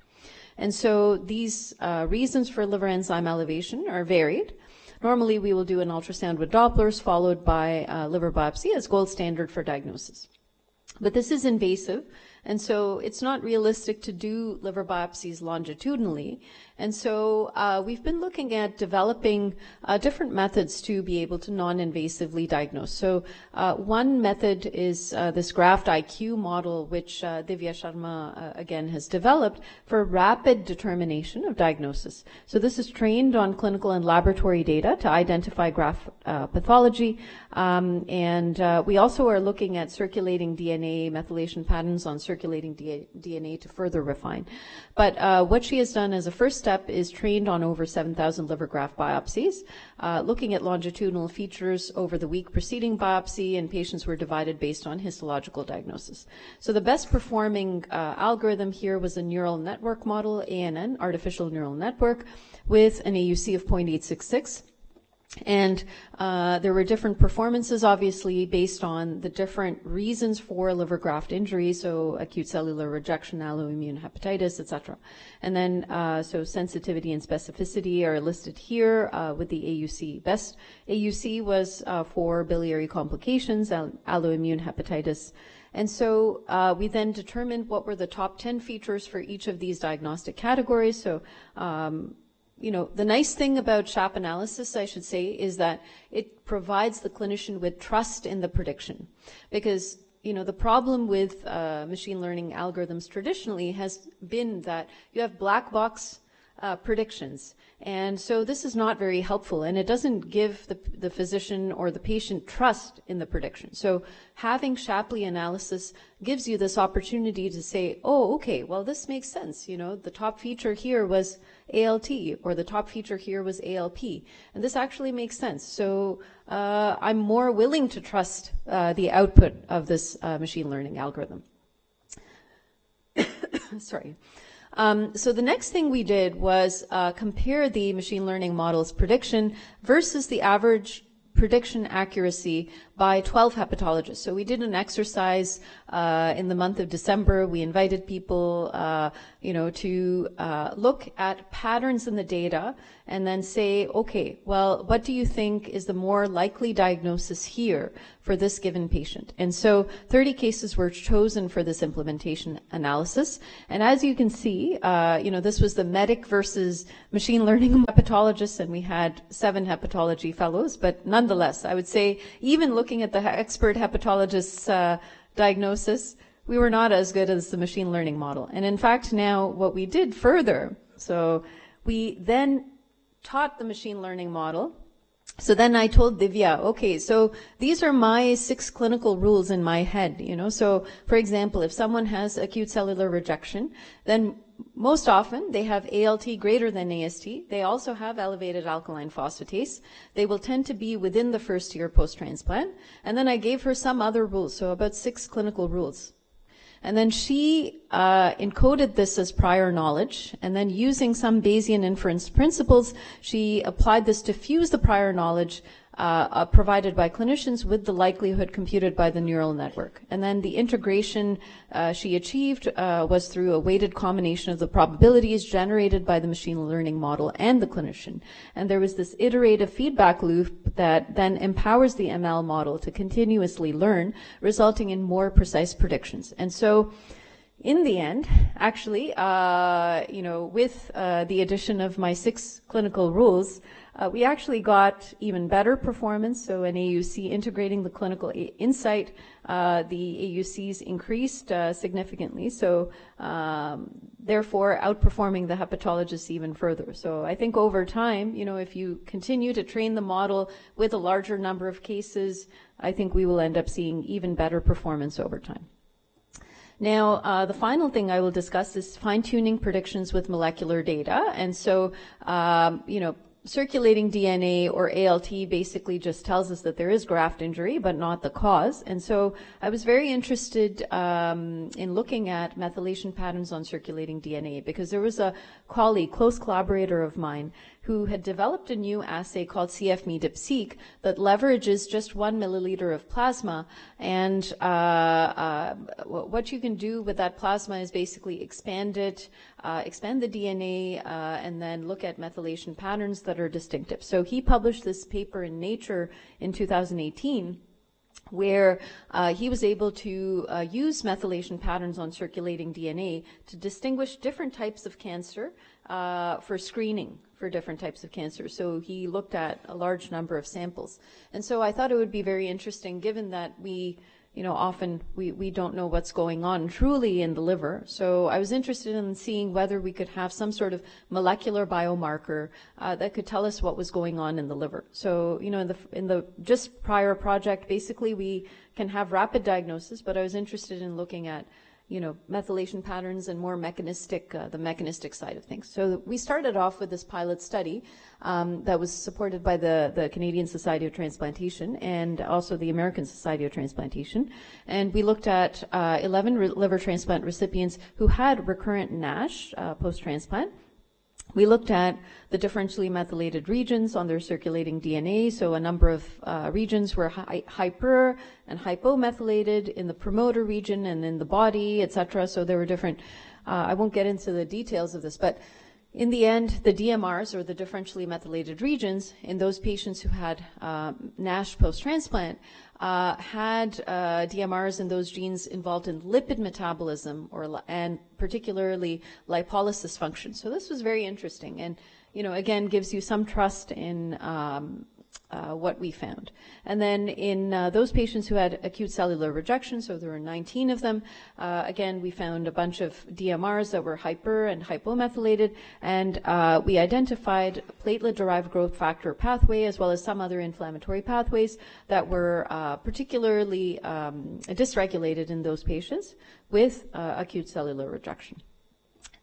And so these uh, reasons for liver enzyme elevation are varied. Normally, we will do an ultrasound with Dopplers followed by uh, liver biopsy as gold standard for diagnosis. But this is invasive And so it's not realistic to do liver biopsies longitudinally. And so uh, we've been looking at developing uh, different methods to be able to non-invasively diagnose. So uh, one method is uh, this Graft IQ model, which uh, Divya Sharma uh, again has developed for rapid determination of diagnosis. So this is trained on clinical and laboratory data to identify graft pathology, um, and we also are looking at circulating DNA methylation patterns on circulating DNA to further refine. But what she has done as a first step is trained on over 7,000 liver graft biopsies, uh, looking at longitudinal features over the week preceding biopsy, and patients were divided based on histological diagnosis. So the best performing uh, algorithm here was a neural network model, ANN, artificial neural network, with an AUC of 0.866. And uh, there were different performances, obviously, based on the different reasons for liver graft injury, so acute cellular rejection, alloimmune hepatitis, etc. And then, uh, so sensitivity and specificity are listed here uh, with the AUC. Best AUC was uh, for biliary complications, alloimmune hepatitis. And so uh, we then determined what were the top 10 features for each of these diagnostic categories. So um, you know, the nice thing about SHAP analysis, I should say, is that it provides the clinician with trust in the prediction. Because, you know, the problem with uh, machine learning algorithms traditionally has been that you have black box uh, predictions. And so this is not very helpful and it doesn't give the, the physician or the patient trust in the prediction. So having Shapley analysis gives you this opportunity to say, oh, okay, well, this makes sense. You know, the top feature here was ALT or the top feature here was ALP. And this actually makes sense. So uh, I'm more willing to trust uh, the output of this uh, machine learning algorithm. Sorry. Um, so the next thing we did was uh, compare the machine learning model's prediction versus the average prediction accuracy by 12 hepatologists. So we did an exercise uh, in the month of December. We invited people, uh, you know, to uh, look at patterns in the data and then say, okay, well, what do you think is the more likely diagnosis here for this given patient? And so 30 cases were chosen for this implementation analysis. And as you can see, uh, you know, this was the medic versus machine learning hepatologists, and we had seven hepatology fellows. But nonetheless, I would say even looking looking at the expert hepatologist's uh, diagnosis, we were not as good as the machine learning model. And in fact, now what we did further, so we then taught the machine learning model. So then I told Divya, okay, so these are my six clinical rules in my head, you know. So for example, if someone has acute cellular rejection, then most often they have ALT greater than AST. They also have elevated alkaline phosphatase. They will tend to be within the first year post-transplant. And then I gave her some other rules, so about six clinical rules. And then she uh, encoded this as prior knowledge, and then using some Bayesian inference principles, she applied this to fuse the prior knowledge uh, uh, provided by clinicians with the likelihood computed by the neural network. And then the integration uh, she achieved uh, was through a weighted combination of the probabilities generated by the machine learning model and the clinician. And there was this iterative feedback loop that then empowers the ML model to continuously learn, resulting in more precise predictions. And so in the end, actually, uh, you know, with uh, the addition of my six clinical rules, uh, we actually got even better performance. So an AUC integrating the clinical insight, uh, the AUCs increased uh, significantly. So um, therefore, outperforming the hepatologists even further. So I think over time, you know, if you continue to train the model with a larger number of cases, I think we will end up seeing even better performance over time. Now, uh, the final thing I will discuss is fine-tuning predictions with molecular data. And so, um, you know, circulating DNA or ALT basically just tells us that there is graft injury, but not the cause. And so I was very interested um, in looking at methylation patterns on circulating DNA because there was a colleague, close collaborator of mine, who had developed a new assay called cfMeDIP-seq that leverages just one milliliter of plasma. And uh, uh, what you can do with that plasma is basically expand it, uh, expand the DNA, uh, and then look at methylation patterns that are distinctive. So he published this paper in Nature in 2018 where uh, he was able to uh, use methylation patterns on circulating DNA to distinguish different types of cancer uh, for screening for different types of cancer. So he looked at a large number of samples. And so I thought it would be very interesting given that we you know, often we, we don't know what's going on truly in the liver. So I was interested in seeing whether we could have some sort of molecular biomarker uh, that could tell us what was going on in the liver. So, you know, in the, in the just prior project, basically we can have rapid diagnosis, but I was interested in looking at you know, methylation patterns and more mechanistic, uh, the mechanistic side of things. So we started off with this pilot study um, that was supported by the, the Canadian Society of Transplantation and also the American Society of Transplantation. And we looked at uh, 11 re- liver transplant recipients who had recurrent NASH uh, post-transplant we looked at the differentially methylated regions on their circulating DNA. So a number of uh, regions were hi- hyper and hypomethylated in the promoter region and in the body, etc. So there were different. Uh, I won't get into the details of this, but in the end, the DMRs, or the differentially methylated regions, in those patients who had uh, NASH post-transplant, uh, had uh, DMRs and those genes involved in lipid metabolism, or and particularly lipolysis function. So this was very interesting, and you know, again, gives you some trust in um, uh, what we found. And then in uh, those patients who had acute cellular rejection, so there were 19 of them, uh, again, we found a bunch of DMRs that were hyper and hypomethylated, and uh, we identified platelet-derived growth factor pathway as well as some other inflammatory pathways that were uh, particularly um, dysregulated in those patients with acute cellular rejection.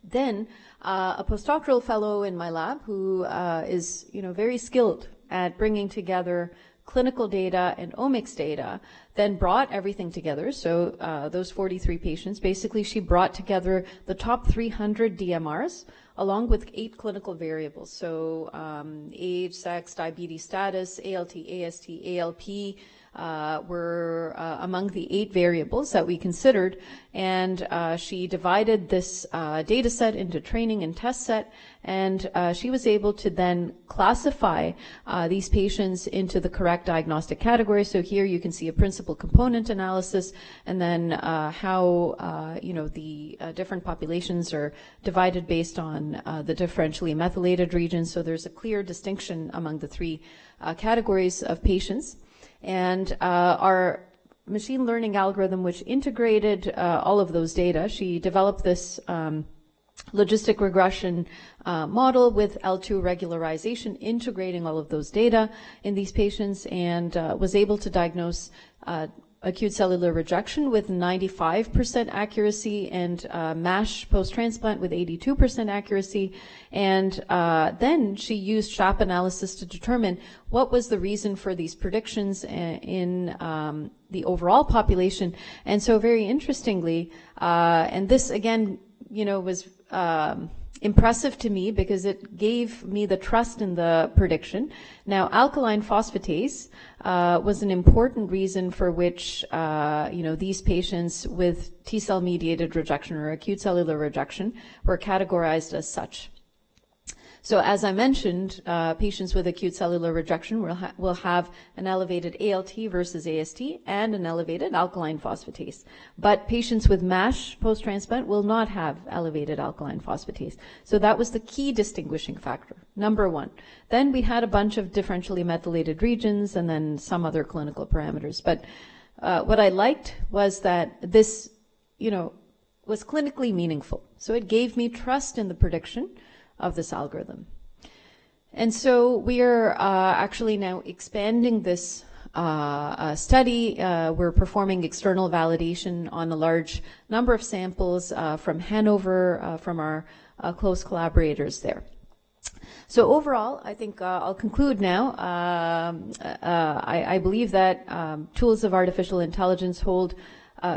Then uh, a postdoctoral fellow in my lab who uh, is, you know, very skilled at bringing together clinical data and omics data, then brought everything together. So uh, those 43 patients, basically she brought together the top 300 DMRs along with eight clinical variables. So um, age, sex, diabetes status, ALT, AST, ALP, uh, were uh, among the eight variables that we considered, and uh, she divided this uh, data set into training and test set, and uh, she was able to then classify uh, these patients into the correct diagnostic category. So here you can see a principal component analysis, and then how you know the different populations are divided based on the differentially methylated regions. So there's a clear distinction among the three categories of patients. And uh, our machine learning algorithm, which integrated uh, all of those data, she developed this um, logistic regression uh, model with L2 regularization, integrating all of those data in these patients, and uh, was able to diagnose uh, acute cellular rejection with 95% accuracy and uh, MASH post-transplant with 82% accuracy. And uh, then she used SHAP analysis to determine what was the reason for these predictions in um, the overall population. And so very interestingly, uh, and this again, you know, was um, impressive to me because it gave me the trust in the prediction. Now, alkaline phosphatase uh, was an important reason for which, uh, you know, these patients with T cell mediated rejection or acute cellular rejection were categorized as such. So as I mentioned, uh, patients with acute cellular rejection will, ha- will have an elevated ALT versus AST and an elevated alkaline phosphatase. But patients with MASH post-transplant will not have elevated alkaline phosphatase. So that was the key distinguishing factor, number one. Then we had a bunch of differentially methylated regions and then some other clinical parameters. But uh, what I liked was that this, you know, was clinically meaningful. So it gave me trust in the prediction of this algorithm. And so we are uh, actually now expanding this uh, uh, study. Uh, we're performing external validation on a large number of samples uh, from Hanover, uh, from our close collaborators there. So overall, I think I'll conclude now. Um, I, I, believe that um, tools of artificial intelligence hold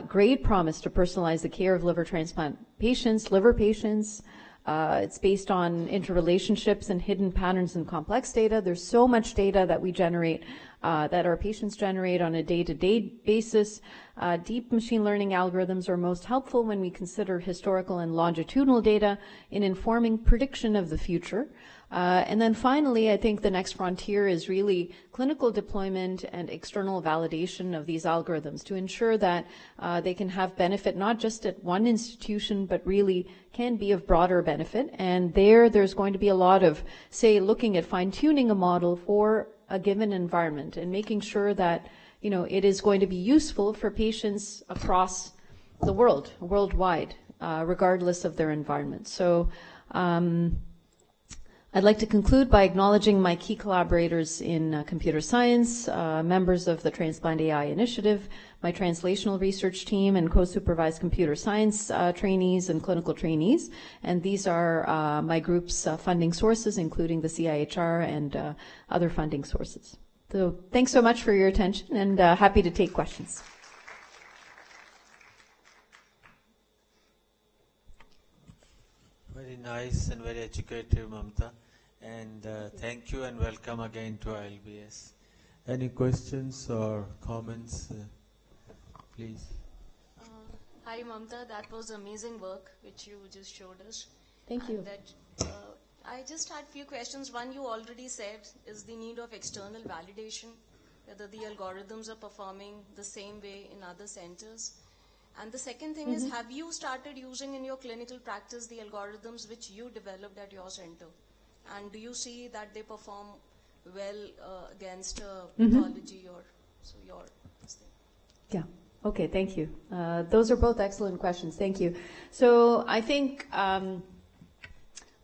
great promise to personalize the care of liver transplant patients, liver patients, uh, it's based on interrelationships and hidden patterns and complex data. There's so much data that we generate, uh, that our patients generate on a day-to-day basis. Uh, deep machine learning algorithms are most helpful when we consider historical and longitudinal data in informing prediction of the future. Uh, and then finally, I think the next frontier is really clinical deployment and external validation of these algorithms to ensure that uh, they can have benefit not just at one institution, but really can be of broader benefit. And there, there's going to be a lot of, say, looking at fine tuning a model for a given environment and making sure that, you know, it is going to be useful for patients across the world, worldwide, uh, regardless of their environment. So, um, I'd like to conclude by acknowledging my key collaborators in uh, computer science, uh, members of the Transplant AI Initiative, my translational research team, and co-supervised computer science uh, trainees and clinical trainees. And these are uh, my group's uh, funding sources, including the CIHR and uh, other funding sources. So thanks so much for your attention, and happy to take questions. Very nice and very educative, Mamatha. And uh, thank you and welcome again to ILBS. Any questions or comments, uh, please? Uh, hi, Mamatha. That was amazing work which you just showed us. Thank you. That, uh, I just had few questions. One you already said is the need of external validation, whether the algorithms are performing the same way in other centers. And the second thing mm-hmm. is, have you started using in your clinical practice the algorithms which you developed at your center? And do you see that they perform well uh, against uh, mm-hmm. pathology or so your thing? Yeah. Okay. Thank you. Uh, those are both excellent questions. Thank you. So I think. Um,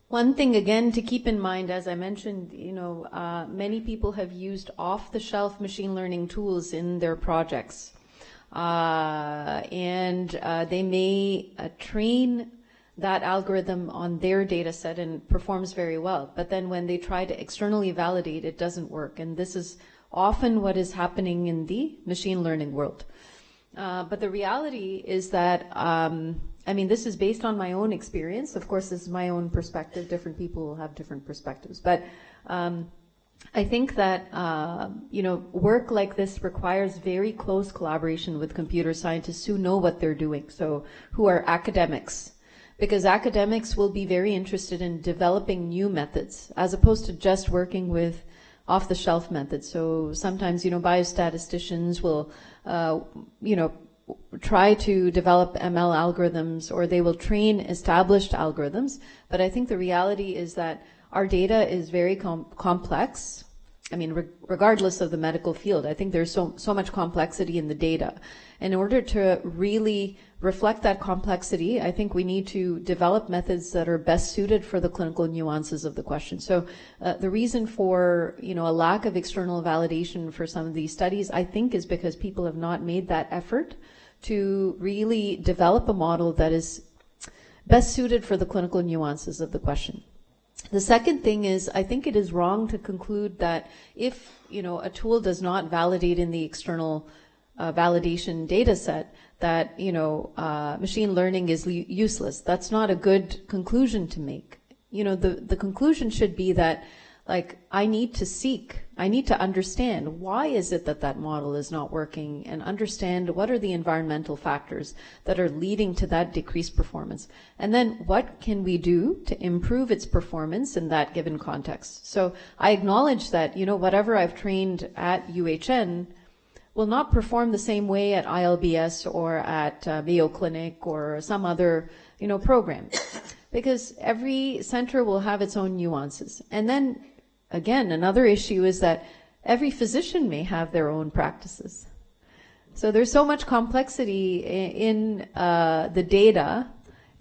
one thing again to keep in mind, as I mentioned, you know, uh, many people have used off-the-shelf machine learning tools in their projects, uh, and uh, they may uh, train that algorithm on their data set and performs very well. But then when they try to externally validate, it doesn't work. And this is often what is happening in the machine learning world. Uh, but the reality is that, um, I mean, this is based on my own experience. Of course, this is my own perspective. Different people will have different perspectives. But um, I think that, uh, you know, work like this requires very close collaboration with computer scientists who know what they're doing. So who are academics because academics will be very interested in developing new methods as opposed to just working with off the shelf methods. So sometimes, you know, biostatisticians will, uh, you know, try to develop ML algorithms or they will train established algorithms. But I think the reality is that our data is very com- complex. I mean, re- regardless of the medical field, I think there's so, so much complexity in the data. In order to really reflect that complexity, I think we need to develop methods that are best suited for the clinical nuances of the question. So uh, the reason for you know a lack of external validation for some of these studies, I think, is because people have not made that effort to really develop a model that is best suited for the clinical nuances of the question. The second thing is, I think it is wrong to conclude that if you know a tool does not validate in the external uh, validation data set, that you know uh, machine learning is useless. That's not a good conclusion to make. You know, the the conclusion should be that like I need to seek, I need to understand why is it that that model is not working, and understand what are the environmental factors that are leading to that decreased performance, and then what can we do to improve its performance in that given context. So I acknowledge that you know whatever I've trained at UHN will not perform the same way at ILBS or at uh, Mayo Clinic or some other, you know, program. because every center will have its own nuances. And then again, another issue is that every physician may have their own practices. So there's so much complexity in, uh, the data,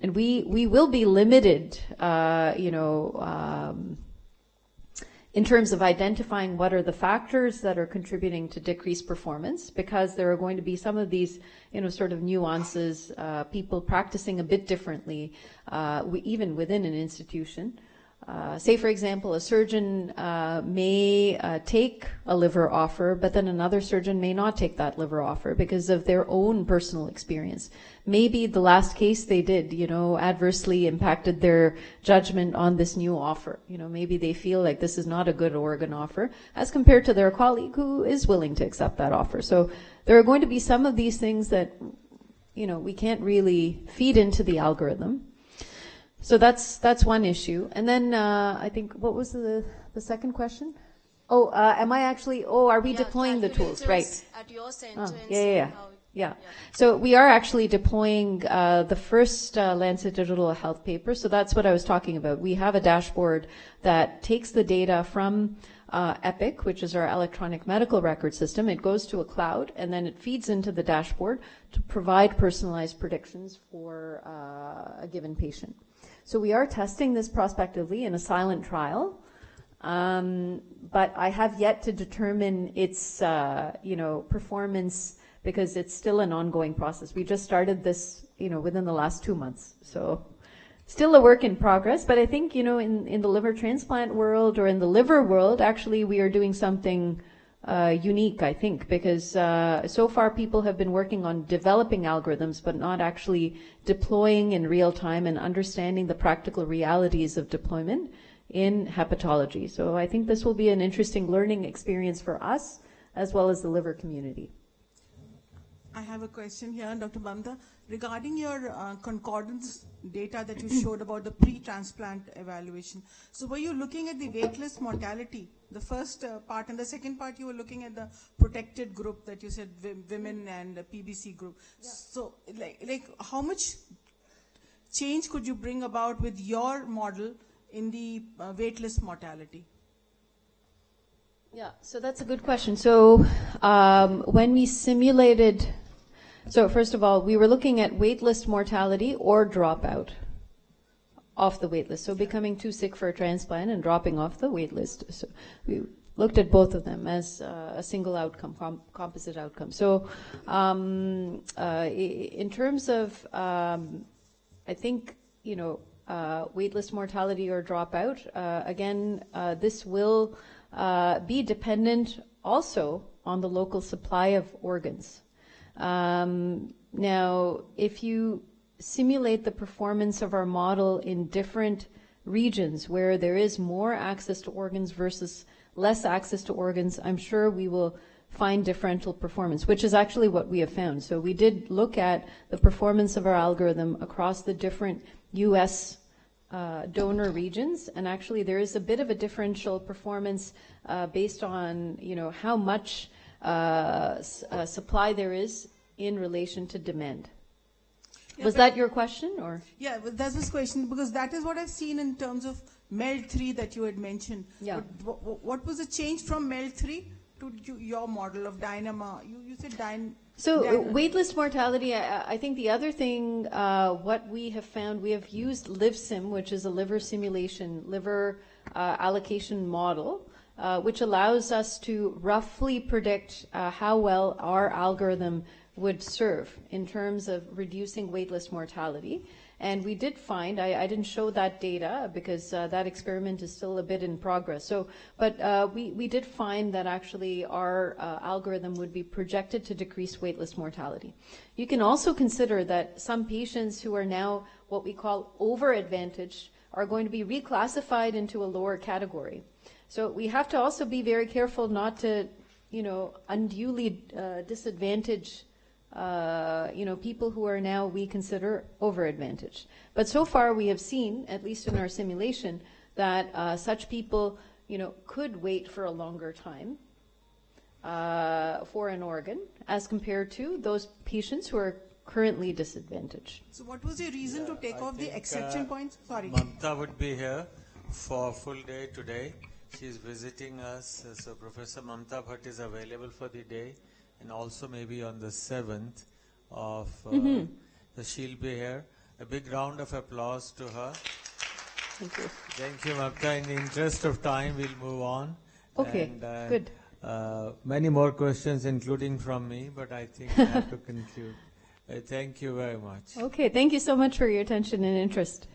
and we we will be limited, uh, you know, um, in terms of identifying what are the factors that are contributing to decreased performance, because there are going to be some of these, you know, sort of nuances, uh, people practicing a bit differently, uh, we, even within an institution. Uh, say, for example, a surgeon uh, may uh, take a liver offer, but then another surgeon may not take that liver offer because of their own personal experience. Maybe the last case they did, you know, adversely impacted their judgment on this new offer. You know, maybe they feel like this is not a good organ offer as compared to their colleague who is willing to accept that offer. So there are going to be some of these things that, you know, we can't really feed into the algorithm. So that's that's one issue. And then uh, I think what was the the second question? Oh, uh, am I actually? Oh, are we Yeah, deploying the tools? Right. At your center Oh, yeah, yeah, yeah. how it- Yeah. So we are actually deploying uh, the first uh, Lancet Digital Health paper. So that's what I was talking about. We have a dashboard that takes the data from uh, Epic, which is our electronic medical record system. It goes to a cloud and then it feeds into the dashboard to provide personalized predictions for uh, a given patient. So we are testing this prospectively in a silent trial. Um, but I have yet to determine its, uh, you know, performance because it's still an ongoing process. We just started this, you know, within the last two months. So still a work in progress, but I think, you know, in, in the liver transplant world or in the liver world, actually we are doing something uh, unique, I think, because uh, so far people have been working on developing algorithms, but not actually deploying in real time and understanding the practical realities of deployment in hepatology. So I think this will be an interesting learning experience for us as well as the liver community. I have a question here, Dr. Mamatha. Regarding your uh, concordance data that you showed about the pre-transplant evaluation, so were you looking at the waitlist mortality, the first uh, part, and the second part you were looking at the protected group that you said women and the PBC group. So, like, like how much change could you bring about with your model in the uh, waitlist mortality? Yeah, so that's a good question. So um, when we simulated, so first of all, we were looking at waitlist mortality or dropout off the waitlist. So becoming too sick for a transplant and dropping off the waitlist. So we looked at both of them as uh, a single outcome, com- composite outcome. So um, uh, in terms of, um, I think, you know, uh, waitlist mortality or dropout, uh, again, uh, this will uh, be dependent also on the local supply of organs. Um, now, if you simulate the performance of our model in different regions where there is more access to organs versus less access to organs, I'm sure we will find differential performance, which is actually what we have found. So we did look at the performance of our algorithm across the different U.S. Uh, donor regions, and actually there is a bit of a differential performance uh, based on you know how much uh, s- uh, supply there is in relation to demand. Yeah, Was that your question, or? Yeah, that's this question because that is what I've seen in terms of MELD 3 that you had mentioned. Yeah. But wh- wh- what was the change from MELD 3 to you, your model of Dynama? You, you said Dyn. So uh, waitlist mortality, I, I think the other thing, uh, what we have found, we have used LivSim, which is a liver simulation, liver uh, allocation model, uh, which allows us to roughly predict uh, how well our algorithm would serve in terms of reducing waitlist mortality. And we did find, I, I didn't show that data because uh, that experiment is still a bit in progress. So, but uh, we, we did find that actually our uh, algorithm would be projected to decrease waitlist mortality. You can also consider that some patients who are now what we call over advantaged are going to be reclassified into a lower category. So we have to also be very careful not to, you know, unduly uh, disadvantage uh, you know, people who are now we consider over-advantaged. But so far we have seen, at least in our simulation, that uh, such people, you know, could wait for a longer time uh, for an organ as compared to those patients who are currently disadvantaged. So what was your reason to take I off the exception uh, points? Sorry. Mamatha would be here for a full day today. She's visiting us, so Professor Mamatha Bhat is available for the day, and also maybe on the 7th of, uh, Mm-hmm. so she'll be here. A big round of applause to her. Thank you. Thank you, Mamatha. In the interest of time, we'll move on. Okay, And, uh, good. Uh, many more questions, including from me, but I think I have to conclude. Uh, thank you very much. Okay, thank you so much for your attention and interest.